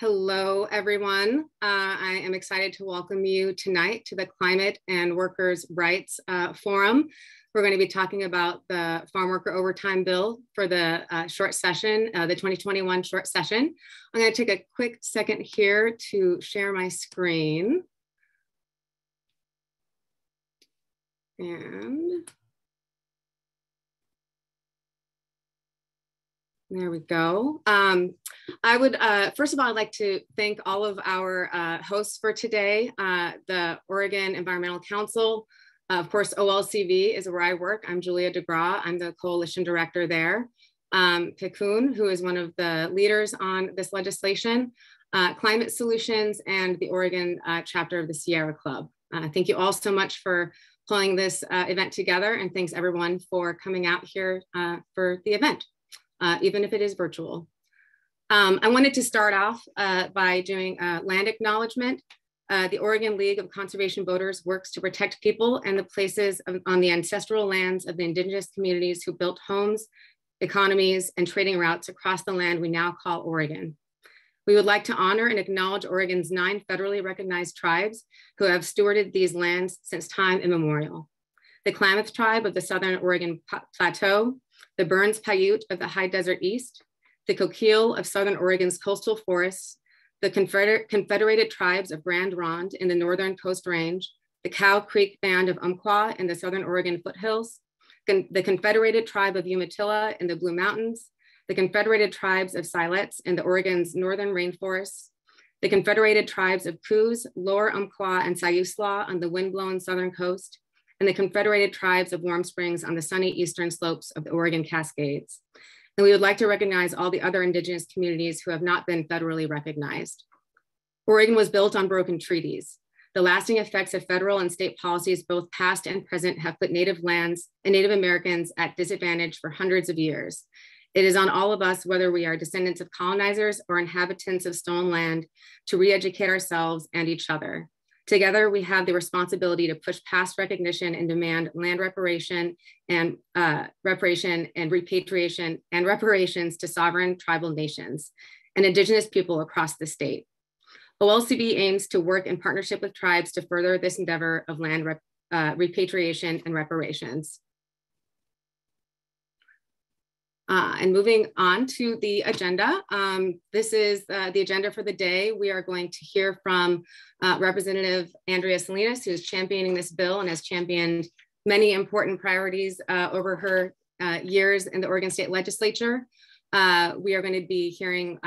Hello, everyone. Uh, I am excited to welcome you tonight to the Climate and Workers' Rights uh, Forum. We're going to be talking about the Farm Worker Overtime Bill for the uh, short session, uh, the 2021 short session. I'm going to take a quick second here to share my screen. And There we go. Um, I would, uh, first of all, I'd like to thank all of our uh, hosts for today, uh, the Oregon Environmental Council. of course, OLCV is where I work. I'm Julia DeGraw. I'm the coalition director there. Um, who is one of the leaders on this legislation, uh, Climate Solutions, and the Oregon uh, chapter of the Sierra Club. Uh, thank you all so much for pulling this event together, and thanks everyone for coming out here for the event uh, even if it is virtual. Um, I wanted to start off uh, by doing a land acknowledgement. Uh, the Oregon League of Conservation Voters works to protect people and the places of, on the ancestral lands of the indigenous communities who built homes, economies, and trading routes across the land we now call Oregon. We would like to honor and acknowledge Oregon's nine federally recognized tribes who have stewarded these lands since time immemorial. The Klamath tribe of the Southern Oregon Plateau, the Burns Paiute of the High Desert East, the Coquille of Southern Oregon's coastal forests, the Confeder Confederated Tribes of Grand Ronde in the Northern Coast Range, the Cow Creek Band of Umpqua in the Southern Oregon foothills, con the Confederated Tribe of Umatilla in the Blue Mountains, the Confederated Tribes of Siletz in the Oregon's Northern Rainforests, the Confederated Tribes of Coos, Lower Umpqua, and Siuslaw on the windblown Southern coast, and the Confederated Tribes of Warm Springs on the sunny eastern slopes of the Oregon Cascades. And we would like to recognize all the other Indigenous communities who have not been federally recognized. Oregon was built on broken treaties. The lasting effects of federal and state policies, both past and present, have put Native lands and Native Americans at disadvantage for hundreds of years. It is on all of us, whether we are descendants of colonizers or inhabitants of stolen land, to re educate ourselves and each other. Together, we have the responsibility to push past recognition and demand land reparation and uh, reparation and repatriation and reparations to sovereign tribal nations and indigenous people across the state. OLCV aims to work in partnership with tribes to further this endeavor of land rep, uh, repatriation and reparations. Uh, and moving on to the agenda, um, this is uh, the agenda for the day. We are going to hear from uh, Representative Andrea Salinas, who is championing this bill and has championed many important priorities uh, over her uh, years in the Oregon State Legislature. Uh, we are going to be hearing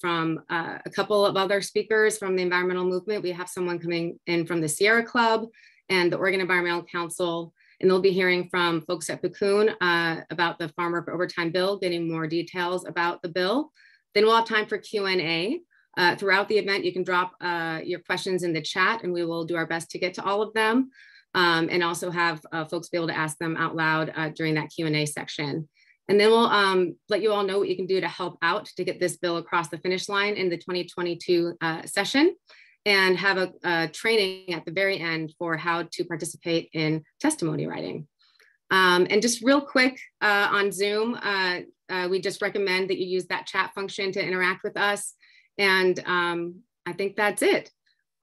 from a couple of other speakers from the environmental movement. We have someone coming in from the Sierra Club and the Oregon Environmental Council and they'll be hearing from folks at PCUN uh, about the farm worker overtime bill, getting more details about the bill. Then we'll have time for Q&A. Uh, throughout the event, you can drop uh, your questions in the chat and we will do our best to get to all of them. Um, and also have uh, folks be able to ask them out loud uh, during that Q&A section. And then we'll um, let you all know what you can do to help out to get this bill across the finish line in the 2022 uh, session and have a, a, training at the very end for how to participate in testimony writing. Um, and just real quick uh, on Zoom, uh, uh, we just recommend that you use that chat function to interact with us. And um, I think that's it.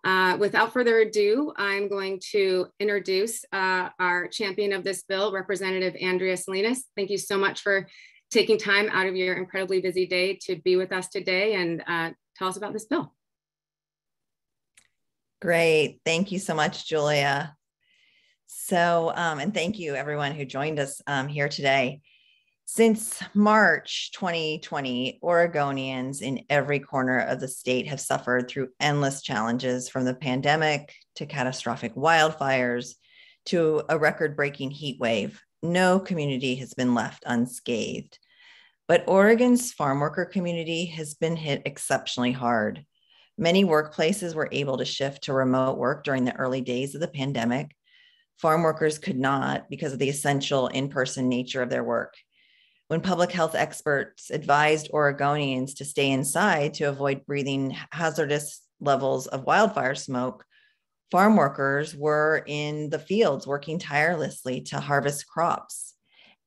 Uh, without further ado, I'm going to introduce uh, our champion of this bill, Representative Andrea Salinas. Thank you so much for taking time out of your incredibly busy day to be with us today and uh, tell us about this bill. Great. Thank you so much, Julia. So, um, and thank you everyone who joined us um, here today. Since March 2020, Oregonians in every corner of the state have suffered through endless challenges from the pandemic to catastrophic wildfires to a record breaking heat wave. No community has been left unscathed. But Oregon's farm worker community has been hit exceptionally hard. Many workplaces were able to shift to remote work during the early days of the pandemic. Farm workers could not because of the essential in person nature of their work. When public health experts advised Oregonians to stay inside to avoid breathing hazardous levels of wildfire smoke, farm workers were in the fields working tirelessly to harvest crops.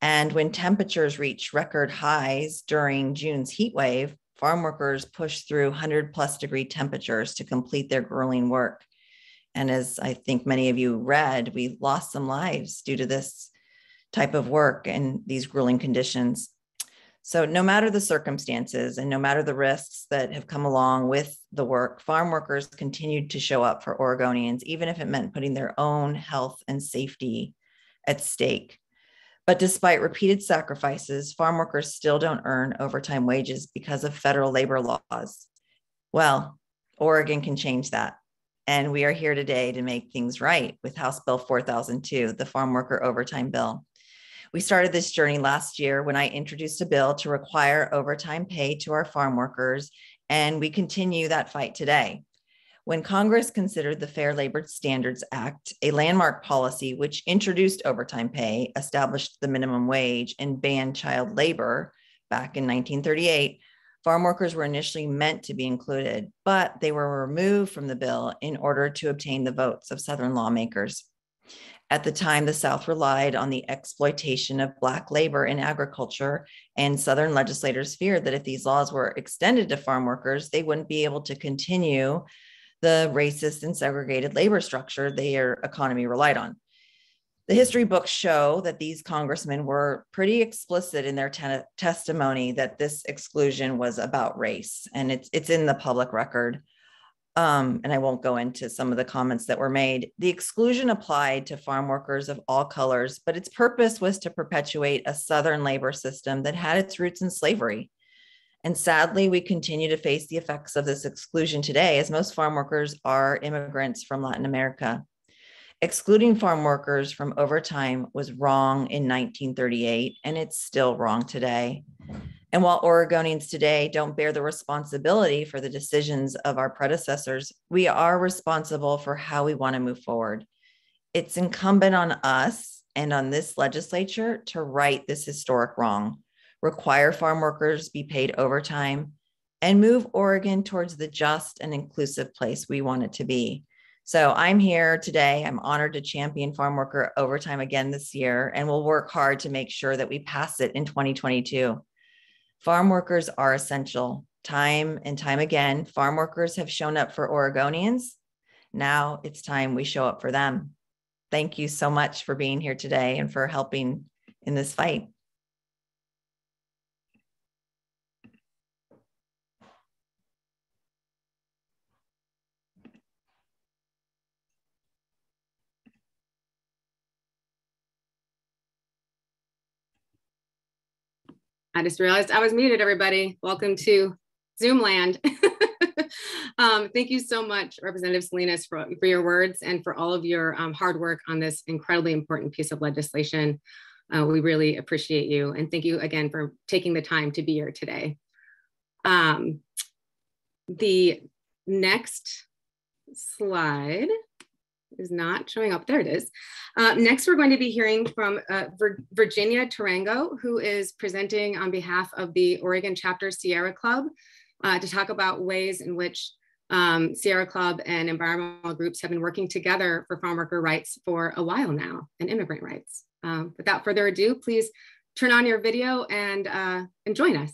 And when temperatures reached record highs during June's heat wave, farm workers pushed through 100 plus degree temperatures to complete their grueling work. And as I think many of you read, we lost some lives due to this type of work and these grueling conditions. So, no matter the circumstances and no matter the risks that have come along with the work, farm workers continued to show up for Oregonians, even if it meant putting their own health and safety at stake. But despite repeated sacrifices, farm workers still don't earn overtime wages because of federal labor laws. Well, Oregon can change that. And we are here today to make things right with House Bill 4002, the Farm Worker Overtime Bill. We started this journey last year when I introduced a bill to require overtime pay to our farm workers, and we continue that fight today. When Congress considered the Fair Labor Standards Act, a landmark policy which introduced overtime pay, established the minimum wage, and banned child labor back in 1938, farm workers were initially meant to be included, but they were removed from the bill in order to obtain the votes of Southern lawmakers. At the time, the South relied on the exploitation of Black labor in agriculture, and Southern legislators feared that if these laws were extended to farm workers, they wouldn't be able to continue the racist and segregated labor structure their economy relied on. The history books show that these congressmen were pretty explicit in their ten- testimony that this exclusion was about race, and it's it's in the public record. Um, and I won't go into some of the comments that were made. The exclusion applied to farm workers of all colors, but its purpose was to perpetuate a Southern labor system that had its roots in slavery. And sadly, we continue to face the effects of this exclusion today, as most farm workers are immigrants from Latin America. Excluding farm workers from overtime was wrong in 1938, and it's still wrong today. And while Oregonians today don't bear the responsibility for the decisions of our predecessors, we are responsible for how we want to move forward. It's incumbent on us and on this legislature to right this historic wrong require farm workers be paid overtime, and move Oregon towards the just and inclusive place we want it to be. So I'm here today. I'm honored to champion farm worker overtime again this year, and we'll work hard to make sure that we pass it in 2022. Farm workers are essential. Time and time again, farm workers have shown up for Oregonians. Now it's time we show up for them. Thank you so much for being here today and for helping in this fight. I just realized I was muted, everybody. Welcome to Zoom land. um, thank you so much, Representative Salinas, for, for your words and for all of your um, hard work on this incredibly important piece of legislation. Uh, we really appreciate you. And thank you again for taking the time to be here today. Um, the next slide is not showing up. There it is. Uh, next, we're going to be hearing from uh, Vir Virginia Tarango, who is presenting on behalf of the Oregon Chapter Sierra Club uh, to talk about ways in which um, Sierra Club and environmental groups have been working together for farm worker rights for a while now and immigrant rights. Um, without further ado, please turn on your video and, uh, and join us.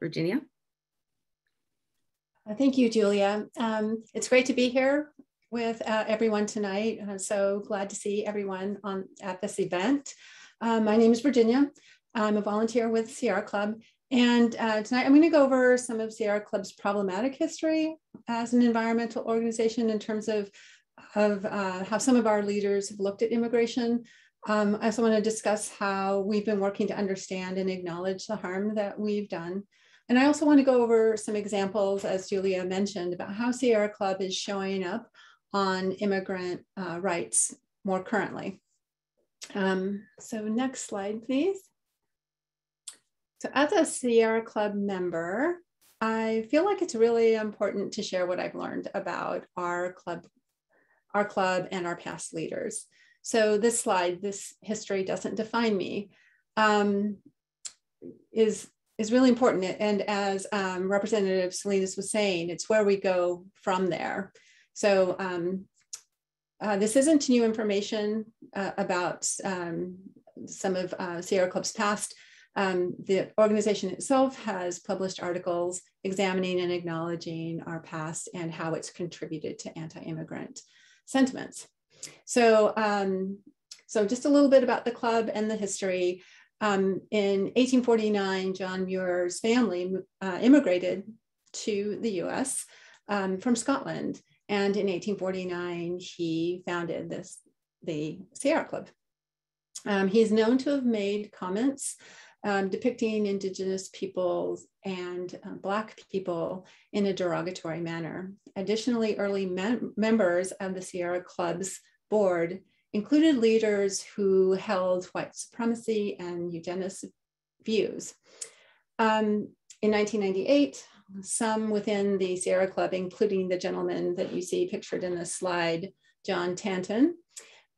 Virginia. Uh, thank you, Julia. Um, it's great to be here with uh, everyone tonight. I'm so glad to see everyone on at this event. Uh, my name is Virginia. I'm a volunteer with Sierra Club. And uh, tonight I'm going to go over some of Sierra Club's problematic history as an environmental organization in terms of, of uh, how some of our leaders have looked at immigration. Um, I also want to discuss how we've been working to understand and acknowledge the harm that we've done. And I also want to go over some examples, as Julia mentioned, about how Sierra Club is showing up on immigrant uh, rights more currently. Um, so next slide, please. So as a Sierra Club member, I feel like it's really important to share what I've learned about our club, our club and our past leaders. So this slide, this history doesn't define me, um, is, is really important. And as um, Representative Salinas was saying, it's where we go from there. So um, uh, this isn't new information uh, about um, some of uh, Sierra Club's past. Um, the organization itself has published articles examining and acknowledging our past and how it's contributed to anti-immigrant sentiments. So, um, so just a little bit about the club and the history. Um, in 1849, John Muir's family uh, immigrated to the US um, from Scotland. And in 1849, he founded this, the Sierra Club. Um, he's known to have made comments um, depicting Indigenous peoples and uh, Black people in a derogatory manner. Additionally, early mem members of the Sierra Club's board included leaders who held white supremacy and eugenics views. Um, in 1998, some within the Sierra Club, including the gentleman that you see pictured in this slide, John Tanton,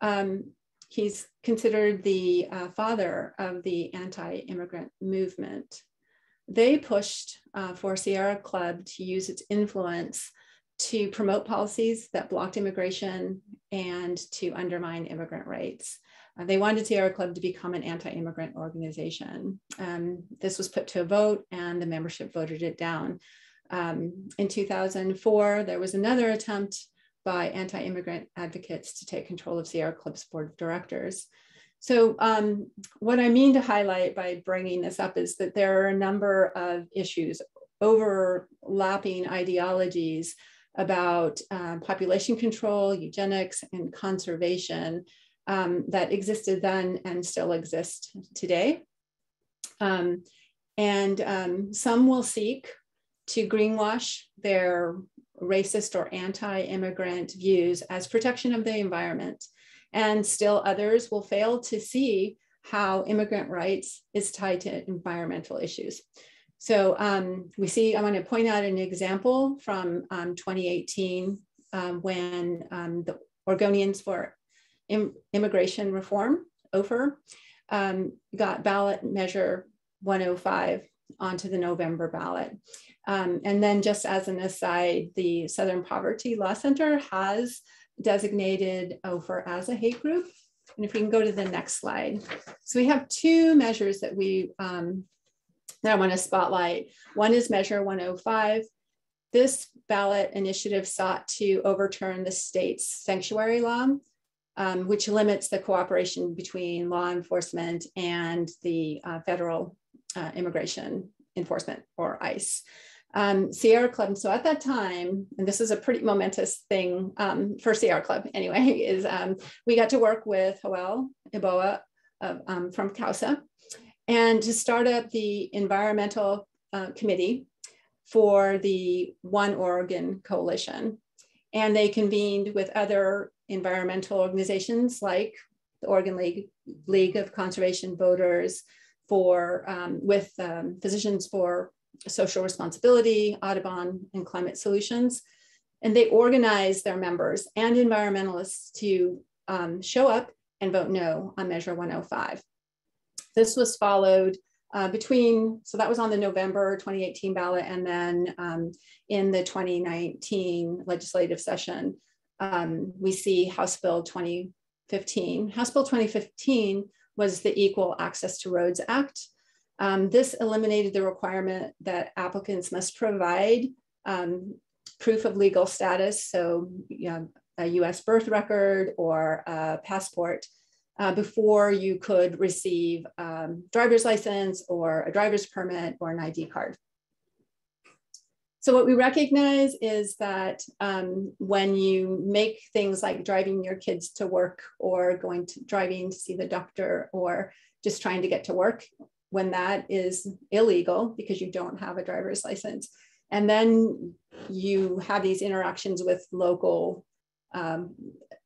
um, he's considered the uh, father of the anti-immigrant movement. They pushed uh, for Sierra Club to use its influence to promote policies that blocked immigration and to undermine immigrant rights. Uh, they wanted Sierra Club to become an anti-immigrant organization. Um, this was put to a vote and the membership voted it down. Um, in 2004, there was another attempt by anti-immigrant advocates to take control of Sierra Club's board of directors. So um, what I mean to highlight by bringing this up is that there are a number of issues, overlapping ideologies about um, population control, eugenics, and conservation um, that existed then and still exist today. Um, and um, some will seek to greenwash their racist or anti-immigrant views as protection of the environment. And still others will fail to see how immigrant rights is tied to environmental issues. So um, we see, I want to point out an example from um, 2018 um, when um, the Oregonians for Im Immigration Reform, OFIR, um, got ballot measure 105 onto the November ballot. Um, and then just as an aside, the Southern Poverty Law Center has designated OFIR as a hate group. And if we can go to the next slide. So we have two measures that we um, that I want to spotlight. One is Measure 105. This ballot initiative sought to overturn the state's sanctuary law, um, which limits the cooperation between law enforcement and the uh, federal uh, immigration enforcement or ICE. Um, Sierra Club, so at that time, and this is a pretty momentous thing um, for Sierra Club anyway, is um, we got to work with Joel Iboa um, from CAUSA and to start up the environmental uh, committee for the One Oregon Coalition. And they convened with other environmental organizations like the Oregon League, League of Conservation Voters, for um, with um, Physicians for Social Responsibility, Audubon, and Climate Solutions. And they organized their members and environmentalists to um, show up and vote no on Measure 105. This was followed uh, between, so that was on the November 2018 ballot, and then um, in the 2019 legislative session, um, we see House Bill 2015. House Bill 2015 was the Equal Access to Roads Act. Um, this eliminated the requirement that applicants must provide um, proof of legal status, so you know, a US birth record or a passport, uh, before you could receive um, driver's license or a driver's permit or an ID card. So what we recognize is that um, when you make things like driving your kids to work or going to driving to see the doctor or just trying to get to work, when that is illegal because you don't have a driver's license, and then you have these interactions with local um,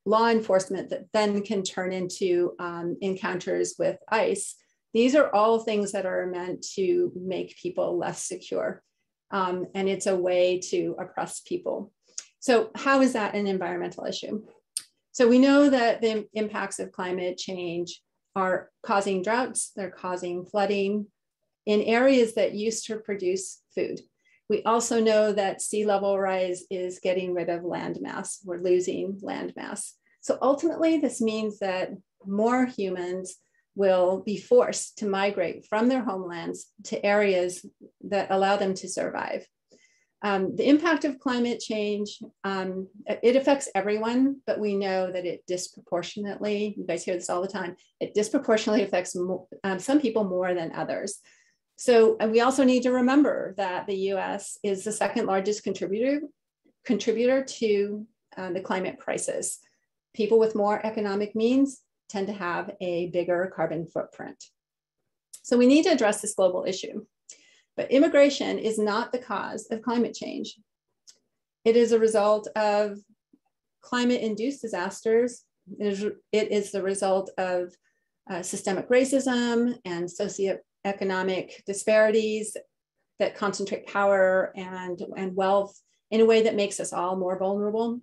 law enforcement that then can turn into um, encounters with ICE. These are all things that are meant to make people less secure um, and it's a way to oppress people. So how is that an environmental issue? So we know that the impacts of climate change are causing droughts, they're causing flooding in areas that used to produce food. We also know that sea level rise is getting rid of land mass. We're losing land mass. So ultimately, this means that more humans will be forced to migrate from their homelands to areas that allow them to survive. Um, the impact of climate change, um, it affects everyone, but we know that it disproportionately, you guys hear this all the time, it disproportionately affects um, some people more than others. So we also need to remember that the US is the second largest contributor, contributor to uh, the climate crisis. People with more economic means tend to have a bigger carbon footprint. So we need to address this global issue. But immigration is not the cause of climate change. It is a result of climate induced disasters. It is, it is the result of uh, systemic racism and socioeconomic disparities that concentrate power and, and wealth in a way that makes us all more vulnerable.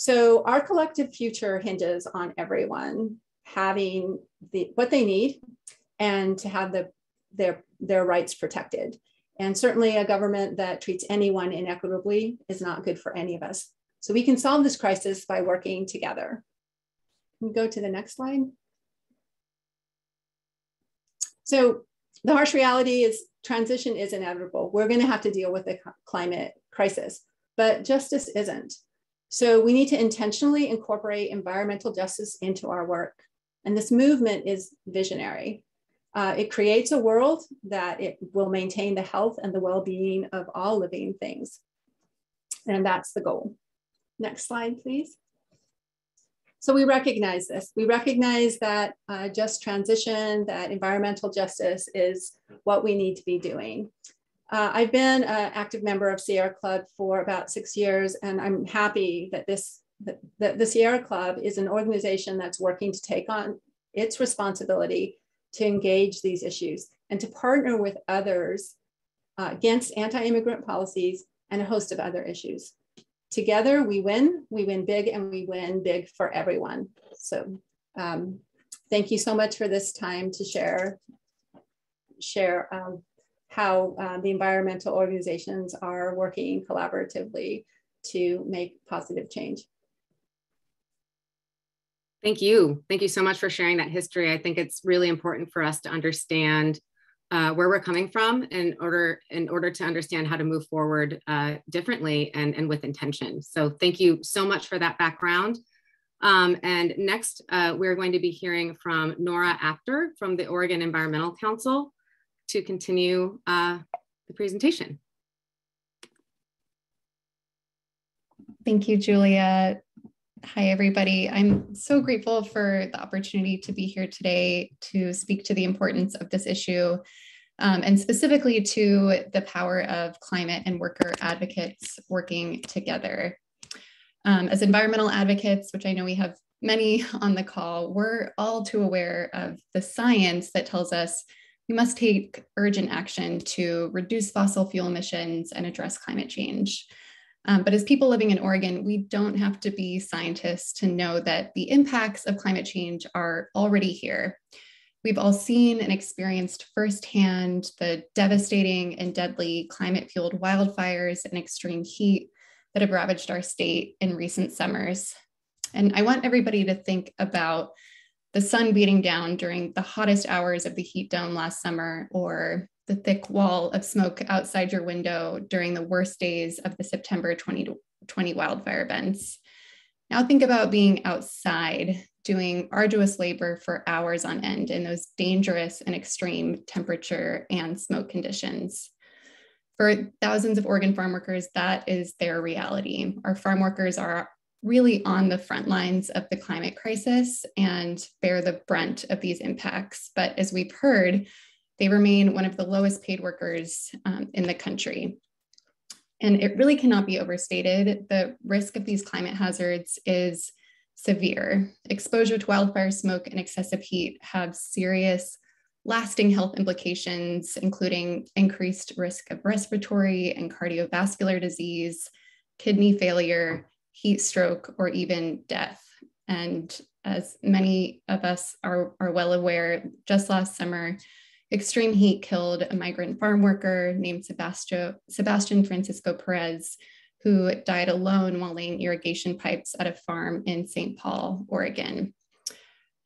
So our collective future hinges on everyone having the, what they need and to have the their, their rights protected. And certainly a government that treats anyone inequitably is not good for any of us. So we can solve this crisis by working together. Can we go to the next slide? So the harsh reality is transition is inevitable. We're going to have to deal with the climate crisis, but justice isn't. So we need to intentionally incorporate environmental justice into our work. And this movement is visionary. Uh, it creates a world that it will maintain the health and the well-being of all living things. And that's the goal. Next slide, please. So we recognize this. We recognize that uh, just transition, that environmental justice is what we need to be doing. Uh, I've been an active member of Sierra Club for about six years, and I'm happy that this that, the Sierra Club is an organization that's working to take on its responsibility to engage these issues and to partner with others uh, against anti-immigrant policies and a host of other issues. Together we win, we win big and we win big for everyone. So um, thank you so much for this time to share, share um, how uh, the environmental organizations are working collaboratively to make positive change. Thank you. Thank you so much for sharing that history. I think it's really important for us to understand uh, where we're coming from in order in order to understand how to move forward uh, differently and, and with intention. So thank you so much for that background. Um, and next, uh, we're going to be hearing from Nora Apter from the Oregon Environmental Council to continue uh, the presentation. Thank you, Julia. Hi, everybody. I'm so grateful for the opportunity to be here today to speak to the importance of this issue um, and specifically to the power of climate and worker advocates working together. Um, as environmental advocates, which I know we have many on the call, we're all too aware of the science that tells us we must take urgent action to reduce fossil fuel emissions and address climate change. Um, but as people living in Oregon, we don't have to be scientists to know that the impacts of climate change are already here. We've all seen and experienced firsthand the devastating and deadly climate fueled wildfires and extreme heat that have ravaged our state in recent summers. And I want everybody to think about the sun beating down during the hottest hours of the heat dome last summer, or the thick wall of smoke outside your window during the worst days of the September 2020 wildfire events. Now think about being outside doing arduous labor for hours on end in those dangerous and extreme temperature and smoke conditions. For thousands of Oregon farm workers, that is their reality. Our farm workers are really on the front lines of the climate crisis and bear the brunt of these impacts. But as we've heard, they remain one of the lowest paid workers um, in the country. And it really cannot be overstated. The risk of these climate hazards is severe. Exposure to wildfire smoke and excessive heat have serious lasting health implications, including increased risk of respiratory and cardiovascular disease, kidney failure, heat stroke, or even death. And as many of us are, are well aware, just last summer, extreme heat killed a migrant farm worker named Sebastian, Sebastian Francisco Perez, who died alone while laying irrigation pipes at a farm in St. Paul, Oregon.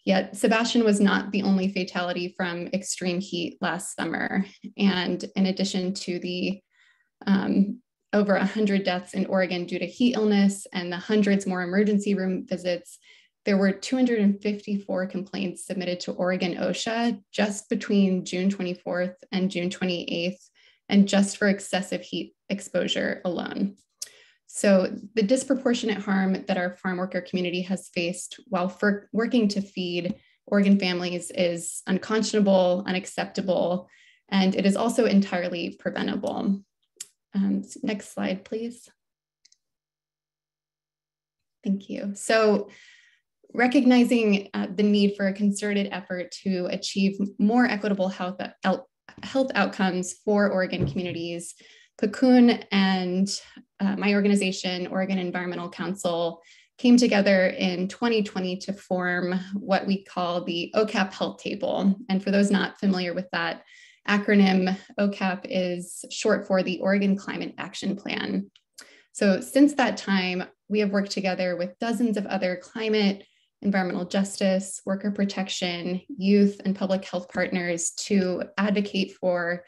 Yet Sebastian was not the only fatality from extreme heat last summer. And in addition to the um, over 100 deaths in Oregon due to heat illness and the hundreds more emergency room visits, there were 254 complaints submitted to Oregon OSHA just between June 24th and June 28th, and just for excessive heat exposure alone. So the disproportionate harm that our farm worker community has faced while working to feed Oregon families is unconscionable, unacceptable, and it is also entirely preventable. Um, next slide, please. Thank you. So recognizing uh, the need for a concerted effort to achieve more equitable health, health outcomes for Oregon communities, PCUN and uh, my organization, Oregon Environmental Council, came together in 2020 to form what we call the OCAP Health Table. And for those not familiar with that acronym, OCAP is short for the Oregon Climate Action Plan. So since that time, we have worked together with dozens of other climate, environmental justice, worker protection, youth, and public health partners to advocate for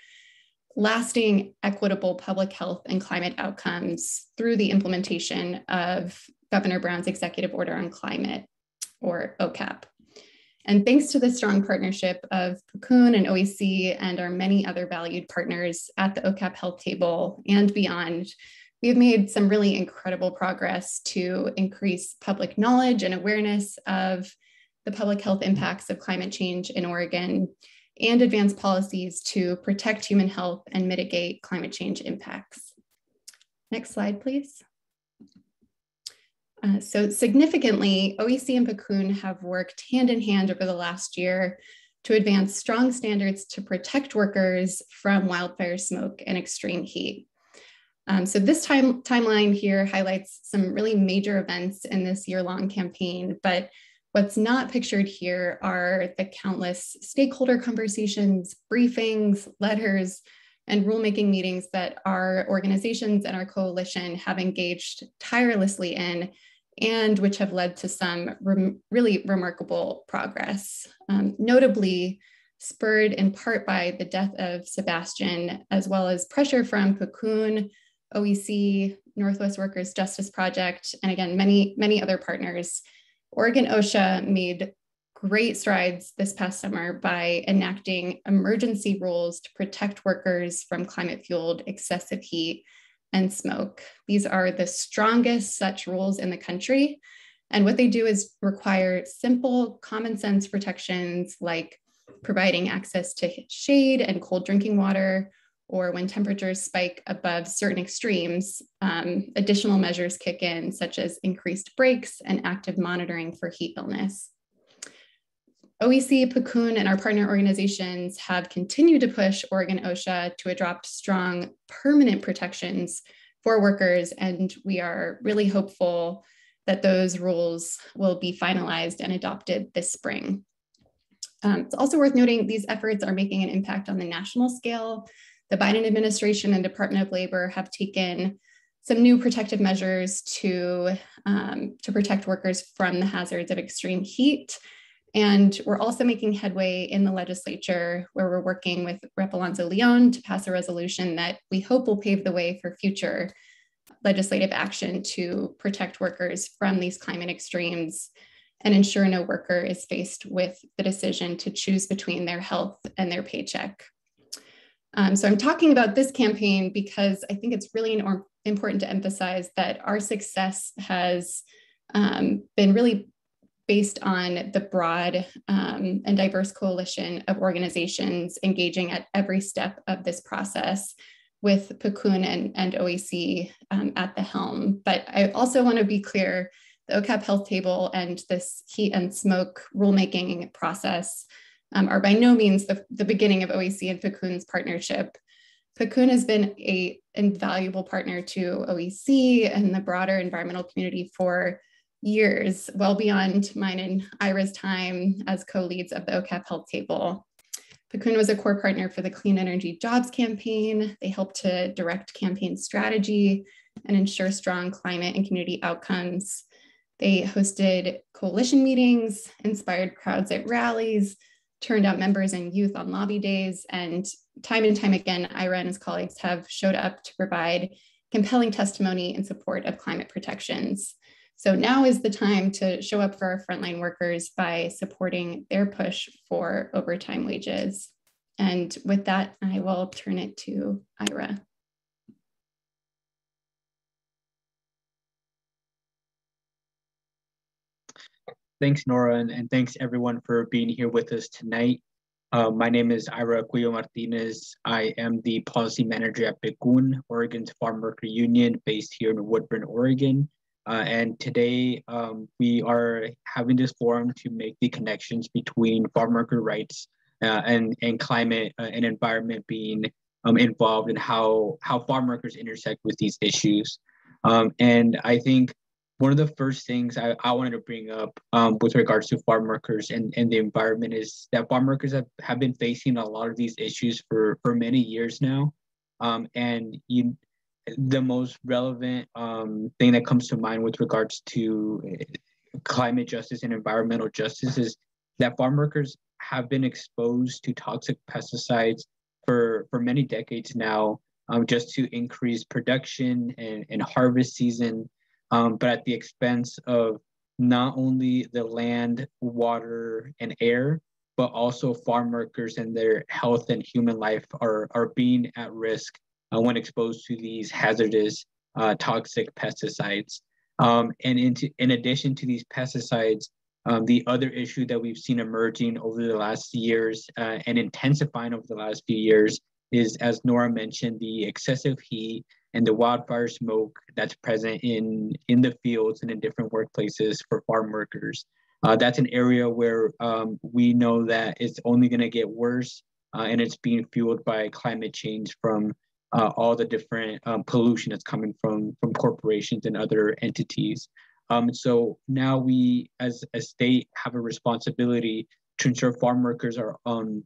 lasting equitable public health and climate outcomes through the implementation of Governor Brown's executive order on climate, or OCAP. And thanks to the strong partnership of PCUN and OEC and our many other valued partners at the OCAP Health Table and beyond, we have made some really incredible progress to increase public knowledge and awareness of the public health impacts of climate change in Oregon and advance policies to protect human health and mitigate climate change impacts. Next slide, please. Uh, so significantly, OEC and PCUN have worked hand in hand over the last year to advance strong standards to protect workers from wildfire smoke and extreme heat. Um, so this time, timeline here highlights some really major events in this year-long campaign, but What's not pictured here are the countless stakeholder conversations, briefings, letters, and rulemaking meetings that our organizations and our coalition have engaged tirelessly in and which have led to some rem really remarkable progress. Um, notably, spurred in part by the death of Sebastian, as well as pressure from PCUN, OEC, Northwest Workers Justice Project, and again, many, many other partners, Oregon OSHA made great strides this past summer by enacting emergency rules to protect workers from climate fueled excessive heat and smoke. These are the strongest such rules in the country. And what they do is require simple, common sense protections like providing access to shade and cold drinking water, or when temperatures spike above certain extremes, um, additional measures kick in, such as increased breaks and active monitoring for heat illness. OEC, PCUN, and our partner organizations have continued to push Oregon OSHA to adopt strong permanent protections for workers, and we are really hopeful that those rules will be finalized and adopted this spring. Um, it's also worth noting these efforts are making an impact on the national scale the Biden administration and Department of Labor have taken some new protective measures to, um, to protect workers from the hazards of extreme heat. And we're also making headway in the legislature where we're working with Rep. Alonso León to pass a resolution that we hope will pave the way for future legislative action to protect workers from these climate extremes and ensure no worker is faced with the decision to choose between their health and their paycheck. Um, so I'm talking about this campaign because I think it's really important to emphasize that our success has um, been really based on the broad um, and diverse coalition of organizations engaging at every step of this process with PCUN and, and OEC um, at the helm. But I also want to be clear, the OCAP Health Table and this heat and smoke rulemaking process um, are by no means the, the beginning of OEC and PCUN's partnership. PCUN has been a invaluable partner to OEC and the broader environmental community for years, well beyond mine and Ira's time as co-leads of the OCAP Health Table. PCUN was a core partner for the Clean Energy Jobs Campaign. They helped to direct campaign strategy and ensure strong climate and community outcomes. They hosted coalition meetings, inspired crowds at rallies, turned out members and youth on lobby days, and time and time again, Ira and his colleagues have showed up to provide compelling testimony in support of climate protections. So now is the time to show up for our frontline workers by supporting their push for overtime wages. And with that, I will turn it to Ira. Thanks, Nora, and, and thanks everyone for being here with us tonight. Uh, my name is Ira Cuello Martinez. I am the policy manager at PCUN, Oregon's Farm Worker Union, based here in Woodburn, Oregon. Uh, and today um, we are having this forum to make the connections between farm worker rights uh, and, and climate uh, and environment being um, involved and how, how farm workers intersect with these issues. Um, and I think one of the first things I, I wanted to bring up um, with regards to farm workers and, and the environment is that farm workers have, have been facing a lot of these issues for, for many years now. Um, and you, the most relevant um, thing that comes to mind with regards to climate justice and environmental justice is that farm workers have been exposed to toxic pesticides for, for many decades now, um, just to increase production and, and harvest season um, but at the expense of not only the land, water, and air, but also farm workers and their health and human life are, are being at risk uh, when exposed to these hazardous uh, toxic pesticides. Um, and into, in addition to these pesticides, um, the other issue that we've seen emerging over the last years uh, and intensifying over the last few years is, as Nora mentioned, the excessive heat and the wildfire smoke that's present in in the fields and in different workplaces for farm workers. Uh, that's an area where um, we know that it's only going to get worse, uh, and it's being fueled by climate change from uh, all the different um, pollution that's coming from from corporations and other entities. Um, so now we, as a state, have a responsibility to ensure farm workers are um,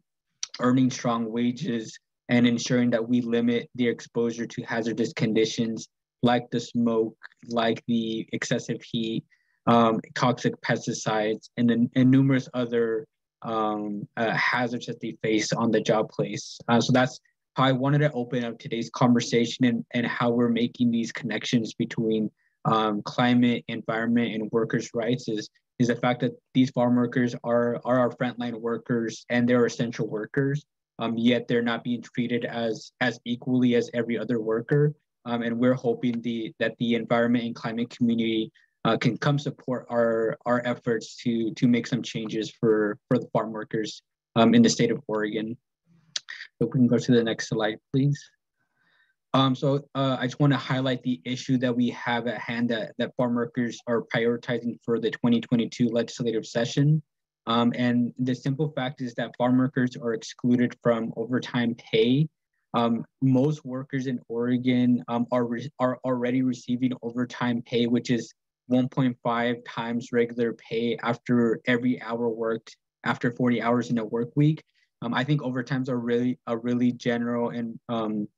earning strong wages and ensuring that we limit the exposure to hazardous conditions like the smoke, like the excessive heat, um, toxic pesticides, and, then, and numerous other um, uh, hazards that they face on the job place. Uh, so that's how I wanted to open up today's conversation and, and how we're making these connections between um, climate, environment, and workers' rights is, is the fact that these farm workers are, are our frontline workers and they're essential workers um, yet they're not being treated as as equally as every other worker. Um, and we're hoping the that the environment and climate community uh, can come support our our efforts to to make some changes for for the farm workers um, in the state of Oregon. So we can go to the next slide, please. Um, so uh, I just want to highlight the issue that we have at hand that, that farm workers are prioritizing for the 2022 legislative session. Um, and the simple fact is that farm workers are excluded from overtime pay. Um, most workers in Oregon um, are, re- are already receiving overtime pay, which is 1.5 times regular pay after every hour worked after 40 hours in a work week. Um, I think overtimes are really a really general and um,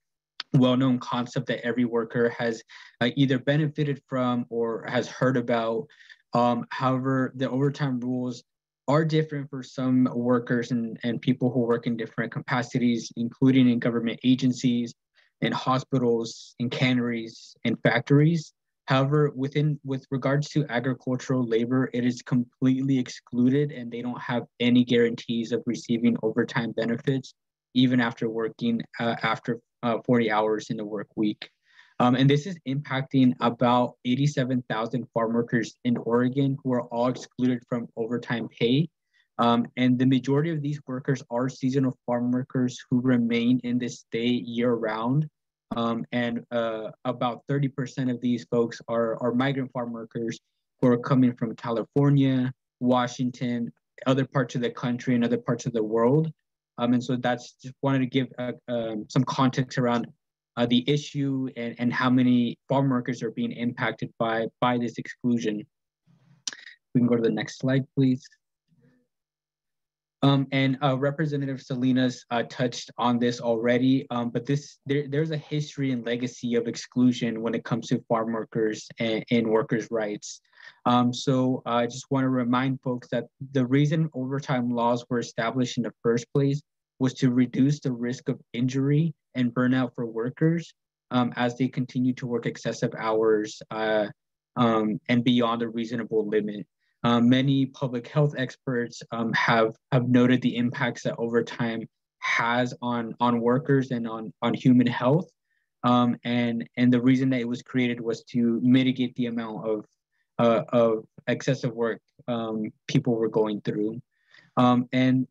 well-known concept that every worker has uh, either benefited from or has heard about. Um, however, the overtime rules are different for some workers and, and people who work in different capacities, including in government agencies, in hospitals, in canneries, and factories. However, within with regards to agricultural labor, it is completely excluded and they don't have any guarantees of receiving overtime benefits, even after working uh, after uh, 40 hours in the work week. Um, and this is impacting about 87,000 farm workers in Oregon who are all excluded from overtime pay. Um, and the majority of these workers are seasonal farm workers who remain in this state year round. Um, and uh, about 30% of these folks are, are migrant farm workers who are coming from California, Washington, other parts of the country, and other parts of the world. Um, and so that's just wanted to give uh, um, some context around uh, the issue and, and how many farm workers are being impacted by, by this exclusion. We can go to the next slide, please. Um, and uh, Representative Salinas uh, touched on this already, um, but this there, there's a history and legacy of exclusion when it comes to farm workers and, and workers' rights. Um, so I just want to remind folks that the reason overtime laws were established in the first place was to reduce the risk of injury and burnout for workers um, as they continue to work excessive hours uh, um, and beyond a reasonable limit. Um, many public health experts um, have, have noted the impacts that overtime has on, on workers and on, on human health. Um, and, and the reason that it was created was to mitigate the amount of, uh, of excessive work um, people were going through. Um, and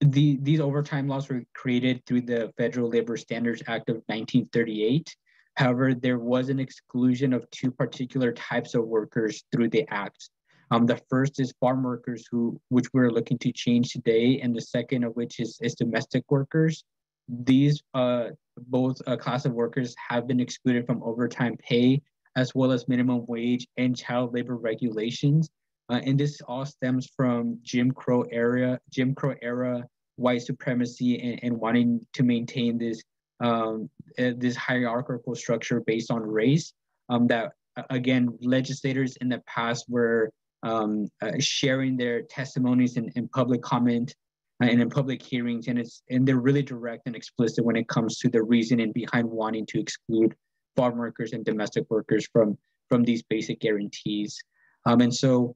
the, these overtime laws were created through the Federal Labor Standards Act of 1938. However, there was an exclusion of two particular types of workers through the act. Um, the first is farm workers who, which we're looking to change today, and the second of which is, is domestic workers. These uh, both a class of workers have been excluded from overtime pay, as well as minimum wage and child labor regulations. Uh, and this all stems from Jim Crow era, Jim Crow era white supremacy and, and wanting to maintain this um, uh, this hierarchical structure based on race. Um, that again, legislators in the past were um, uh, sharing their testimonies in, in public comment uh, and in public hearings, and it's and they're really direct and explicit when it comes to the reasoning behind wanting to exclude farm workers and domestic workers from from these basic guarantees. Um, and so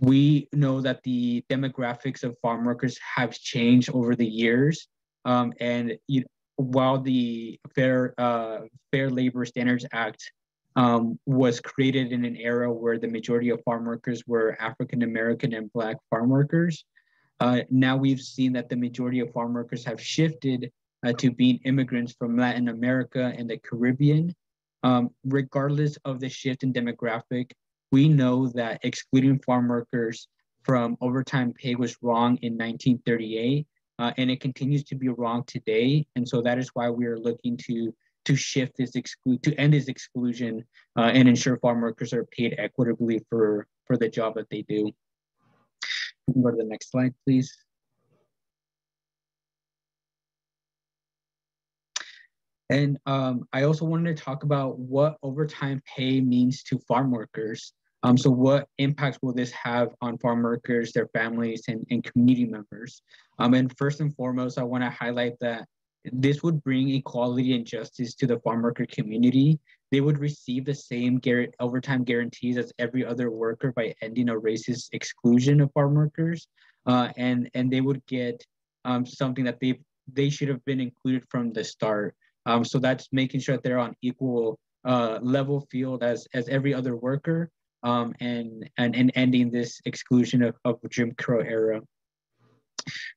we know that the demographics of farm workers have changed over the years. Um, and you, while the Fair, uh, Fair Labor Standards Act um, was created in an era where the majority of farm workers were African American and Black farm workers, uh, now we've seen that the majority of farm workers have shifted uh, to being immigrants from Latin America and the Caribbean. Um, regardless of the shift in demographic, we know that excluding farm workers from overtime pay was wrong in 1938, uh, and it continues to be wrong today. And so that is why we are looking to to shift this exclude to end this exclusion uh, and ensure farm workers are paid equitably for for the job that they do. Go to the next slide, please. And um, I also wanted to talk about what overtime pay means to farm workers. Um, so what impacts will this have on farm workers, their families, and, and community members? Um, and first and foremost, I want to highlight that this would bring equality and justice to the farm worker community. They would receive the same overtime guarantees as every other worker by ending a racist exclusion of farm workers, uh, and and they would get um, something that they they should have been included from the start. Um, so that's making sure that they're on equal uh, level field as as every other worker, um, and, and, and ending this exclusion of, of Jim Crow era.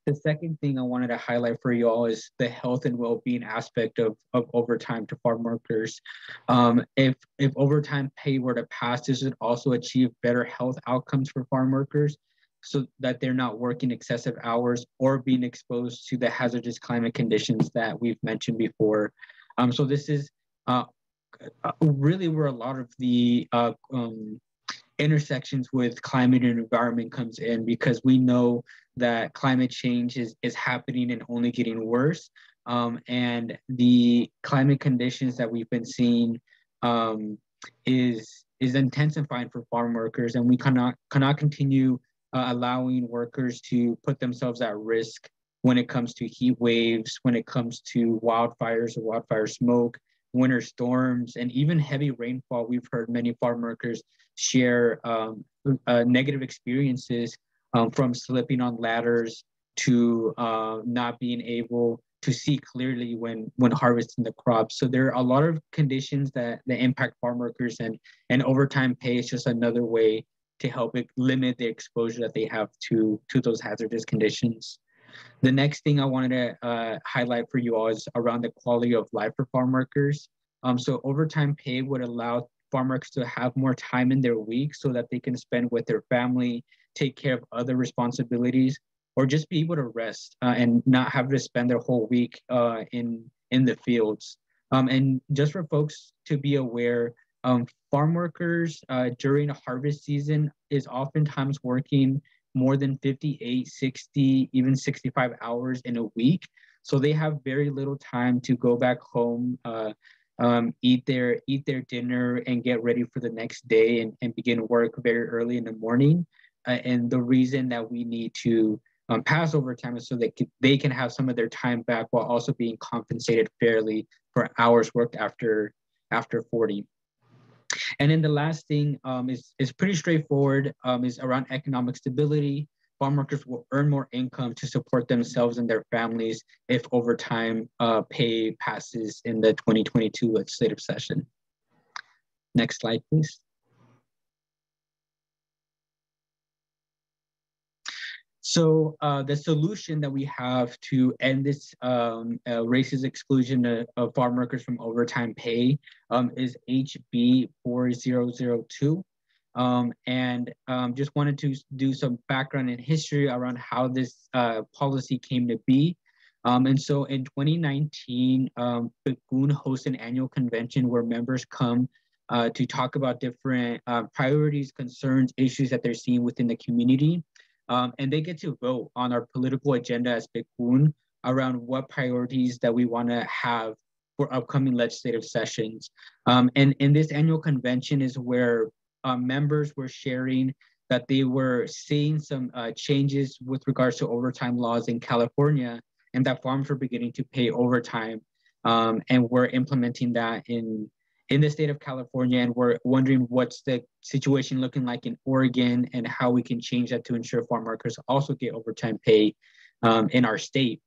The second thing I wanted to highlight for you all is the health and well-being aspect of, of overtime to farm workers. Um, if, if overtime pay were to pass, this would also achieve better health outcomes for farm workers so that they're not working excessive hours or being exposed to the hazardous climate conditions that we've mentioned before. Um, so this is uh, uh really where a lot of the uh, um, intersections with climate and environment comes in because we know that climate change is, is happening and only getting worse. Um, and the climate conditions that we've been seeing um, is is intensifying for farm workers, and we cannot cannot continue uh, allowing workers to put themselves at risk when it comes to heat waves, when it comes to wildfires or wildfire smoke, winter storms, and even heavy rainfall. We've heard many farm workers share um, uh, negative experiences um, from slipping on ladders to uh, not being able to see clearly when when harvesting the crops. So there are a lot of conditions that, that impact farm workers and and overtime pay is just another way to help it limit the exposure that they have to to those hazardous conditions. The next thing I wanted to uh, highlight for you all is around the quality of life for farm workers. Um, so overtime pay would allow farm workers to have more time in their week so that they can spend with their family, take care of other responsibilities, or just be able to rest uh, and not have to spend their whole week uh, in in the fields. Um, and just for folks to be aware, um, farm workers uh, during harvest season is oftentimes working more than 58, 60, even 65 hours in a week. So they have very little time to go back home, uh, um, eat their eat their dinner, and get ready for the next day and, and begin work very early in the morning. Uh, and the reason that we need to um, pass overtime is so that they can have some of their time back while also being compensated fairly for hours worked after after 40. And then the last thing um, is, is pretty straightforward, um, is around economic stability. Farm workers will earn more income to support themselves and their families if overtime uh, pay passes in the 2022 legislative session. Next slide, please. So uh, the solution that we have to end this um, uh, racist exclusion of, of, farm workers from overtime pay um, is HB 4002. Um, and um, just wanted to do some background and history around how this uh, policy came to be. Um, and so in 2019, um, PCUN hosts an annual convention where members come uh, to talk about different uh, priorities, concerns, issues that they're seeing within the community. Um, and they get to vote on our political agenda as PCUN around what priorities that we want to have for upcoming legislative sessions. Um, and in this annual convention is where uh, members were sharing that they were seeing some uh, changes with regards to overtime laws in California and that farms were beginning to pay overtime um, and we're implementing that in in the state of California, and we're wondering what's the situation looking like in Oregon and how we can change that to ensure farm workers also get overtime pay um, in our state.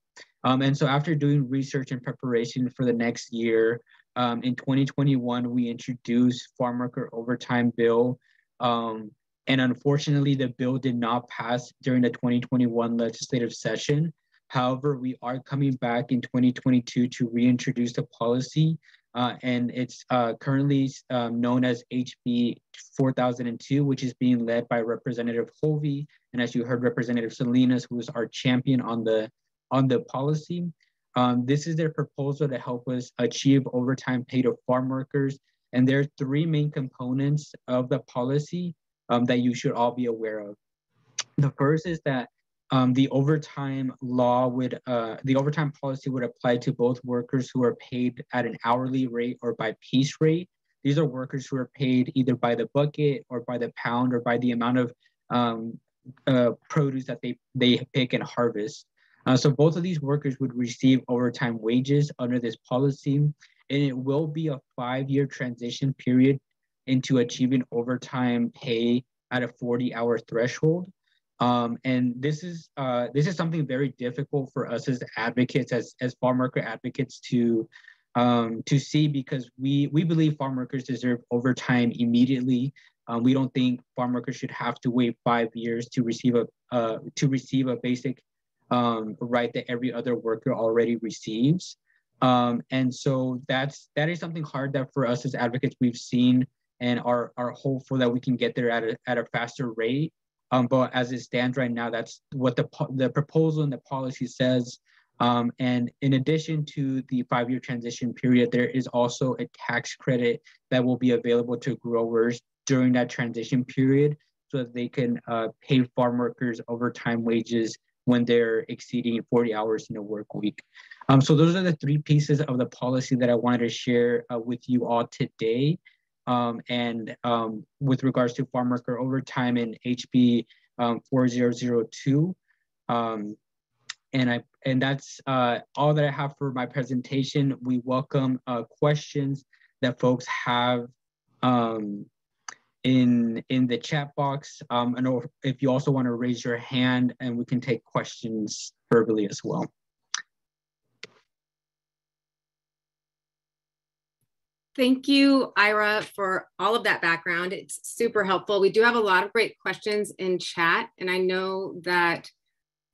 Um, and so after doing research and preparation for the next year, um, in 2021, we introduced farm worker overtime bill. Um, and unfortunately, the bill did not pass during the 2021 legislative session. However, we are coming back in 2022 to reintroduce the policy uh, and it's uh, currently um, known as HB 4002, which is being led by Representative Holvey, and as you heard, Representative Salinas, who is our champion on the on the policy. Um, this is their proposal to help us achieve overtime pay to farm workers, and there are three main components of the policy um, that you should all be aware of. The first is that um, the overtime law would, uh, the overtime policy would apply to both workers who are paid at an hourly rate or by piece rate. These are workers who are paid either by the bucket or by the pound or by the amount of um, uh, produce that they, they pick and harvest. Uh, so both of these workers would receive overtime wages under this policy, and it will be a five-year transition period into achieving overtime pay at a 40-hour threshold. Um, and this is uh, this is something very difficult for us as advocates, as as farm worker advocates, to um, to see because we we believe farm workers deserve overtime immediately. Um, we don't think farm workers should have to wait five years to receive a uh, to receive a basic um, right that every other worker already receives. Um, and so that's that is something hard that for us as advocates we've seen and are are hopeful that we can get there at a, at a faster rate. Um, but as it stands right now, that's what the, the proposal and the policy says. Um, and in addition to the five-year transition period, there is also a tax credit that will be available to growers during that transition period so that they can uh, pay farm workers overtime wages when they're exceeding 40 hours in a work week. Um, so those are the three pieces of the policy that I wanted to share uh, with you all today. Um, and um, with regards to farm worker overtime in HB um, 4002. Um, and I and that's uh, all that I have for my presentation. We welcome uh, questions that folks have um, in in the chat box. Um, and if you also want to raise your hand, and we can take questions verbally as well. Thank you, Ira, for all of that background. It's super helpful. We do have a lot of great questions in chat, and I know that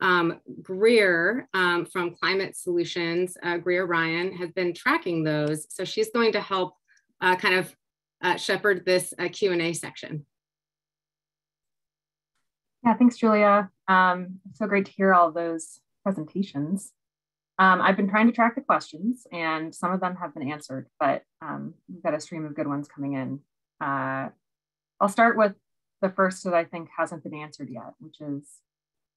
um, Greer um, from Climate Solutions, uh, Greer Ryan, has been tracking those. So she's going to help uh, kind of uh, shepherd this uh, Q&A section. Yeah, thanks, Julia. Um, so great to hear all those presentations. Um, I've been trying to track the questions and some of them have been answered, but um, we've got a stream of good ones coming in. Uh, I'll start with the first that I think hasn't been answered yet, which is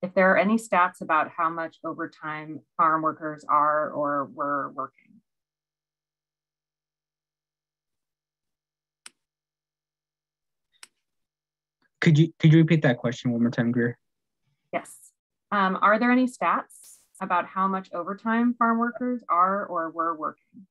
if there are any stats about how much overtime farm workers are or were working. Could you could you repeat that question one more time, Greer? Yes. Um, are there any stats about how much overtime farm workers are or were working?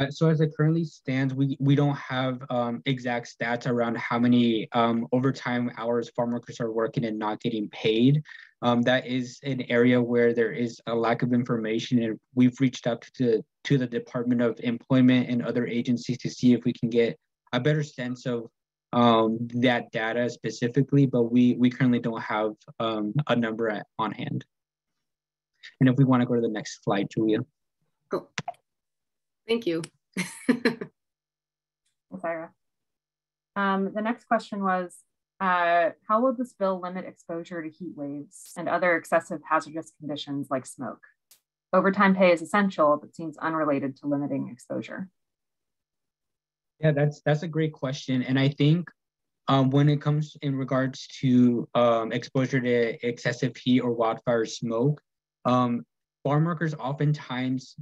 Uh, so as it currently stands, we, we don't have um, exact stats around how many um, overtime hours farm workers are working and not getting paid. Um, that is an area where there is a lack of information and we've reached out to, to the Department of Employment and other agencies to see if we can get a better sense of um, that data specifically, but we, we currently don't have um, a number at, on hand. And if we wanna go to the next slide, Julia. Cool. Thank you. Sarah. Um, the next question was, uh, how will this bill limit exposure to heat waves and other excessive hazardous conditions like smoke? Overtime pay is essential, but seems unrelated to limiting exposure. Yeah, that's that's a great question, and I think um, when it comes in regards to um, exposure to excessive heat or wildfire smoke, um, farm workers oftentimes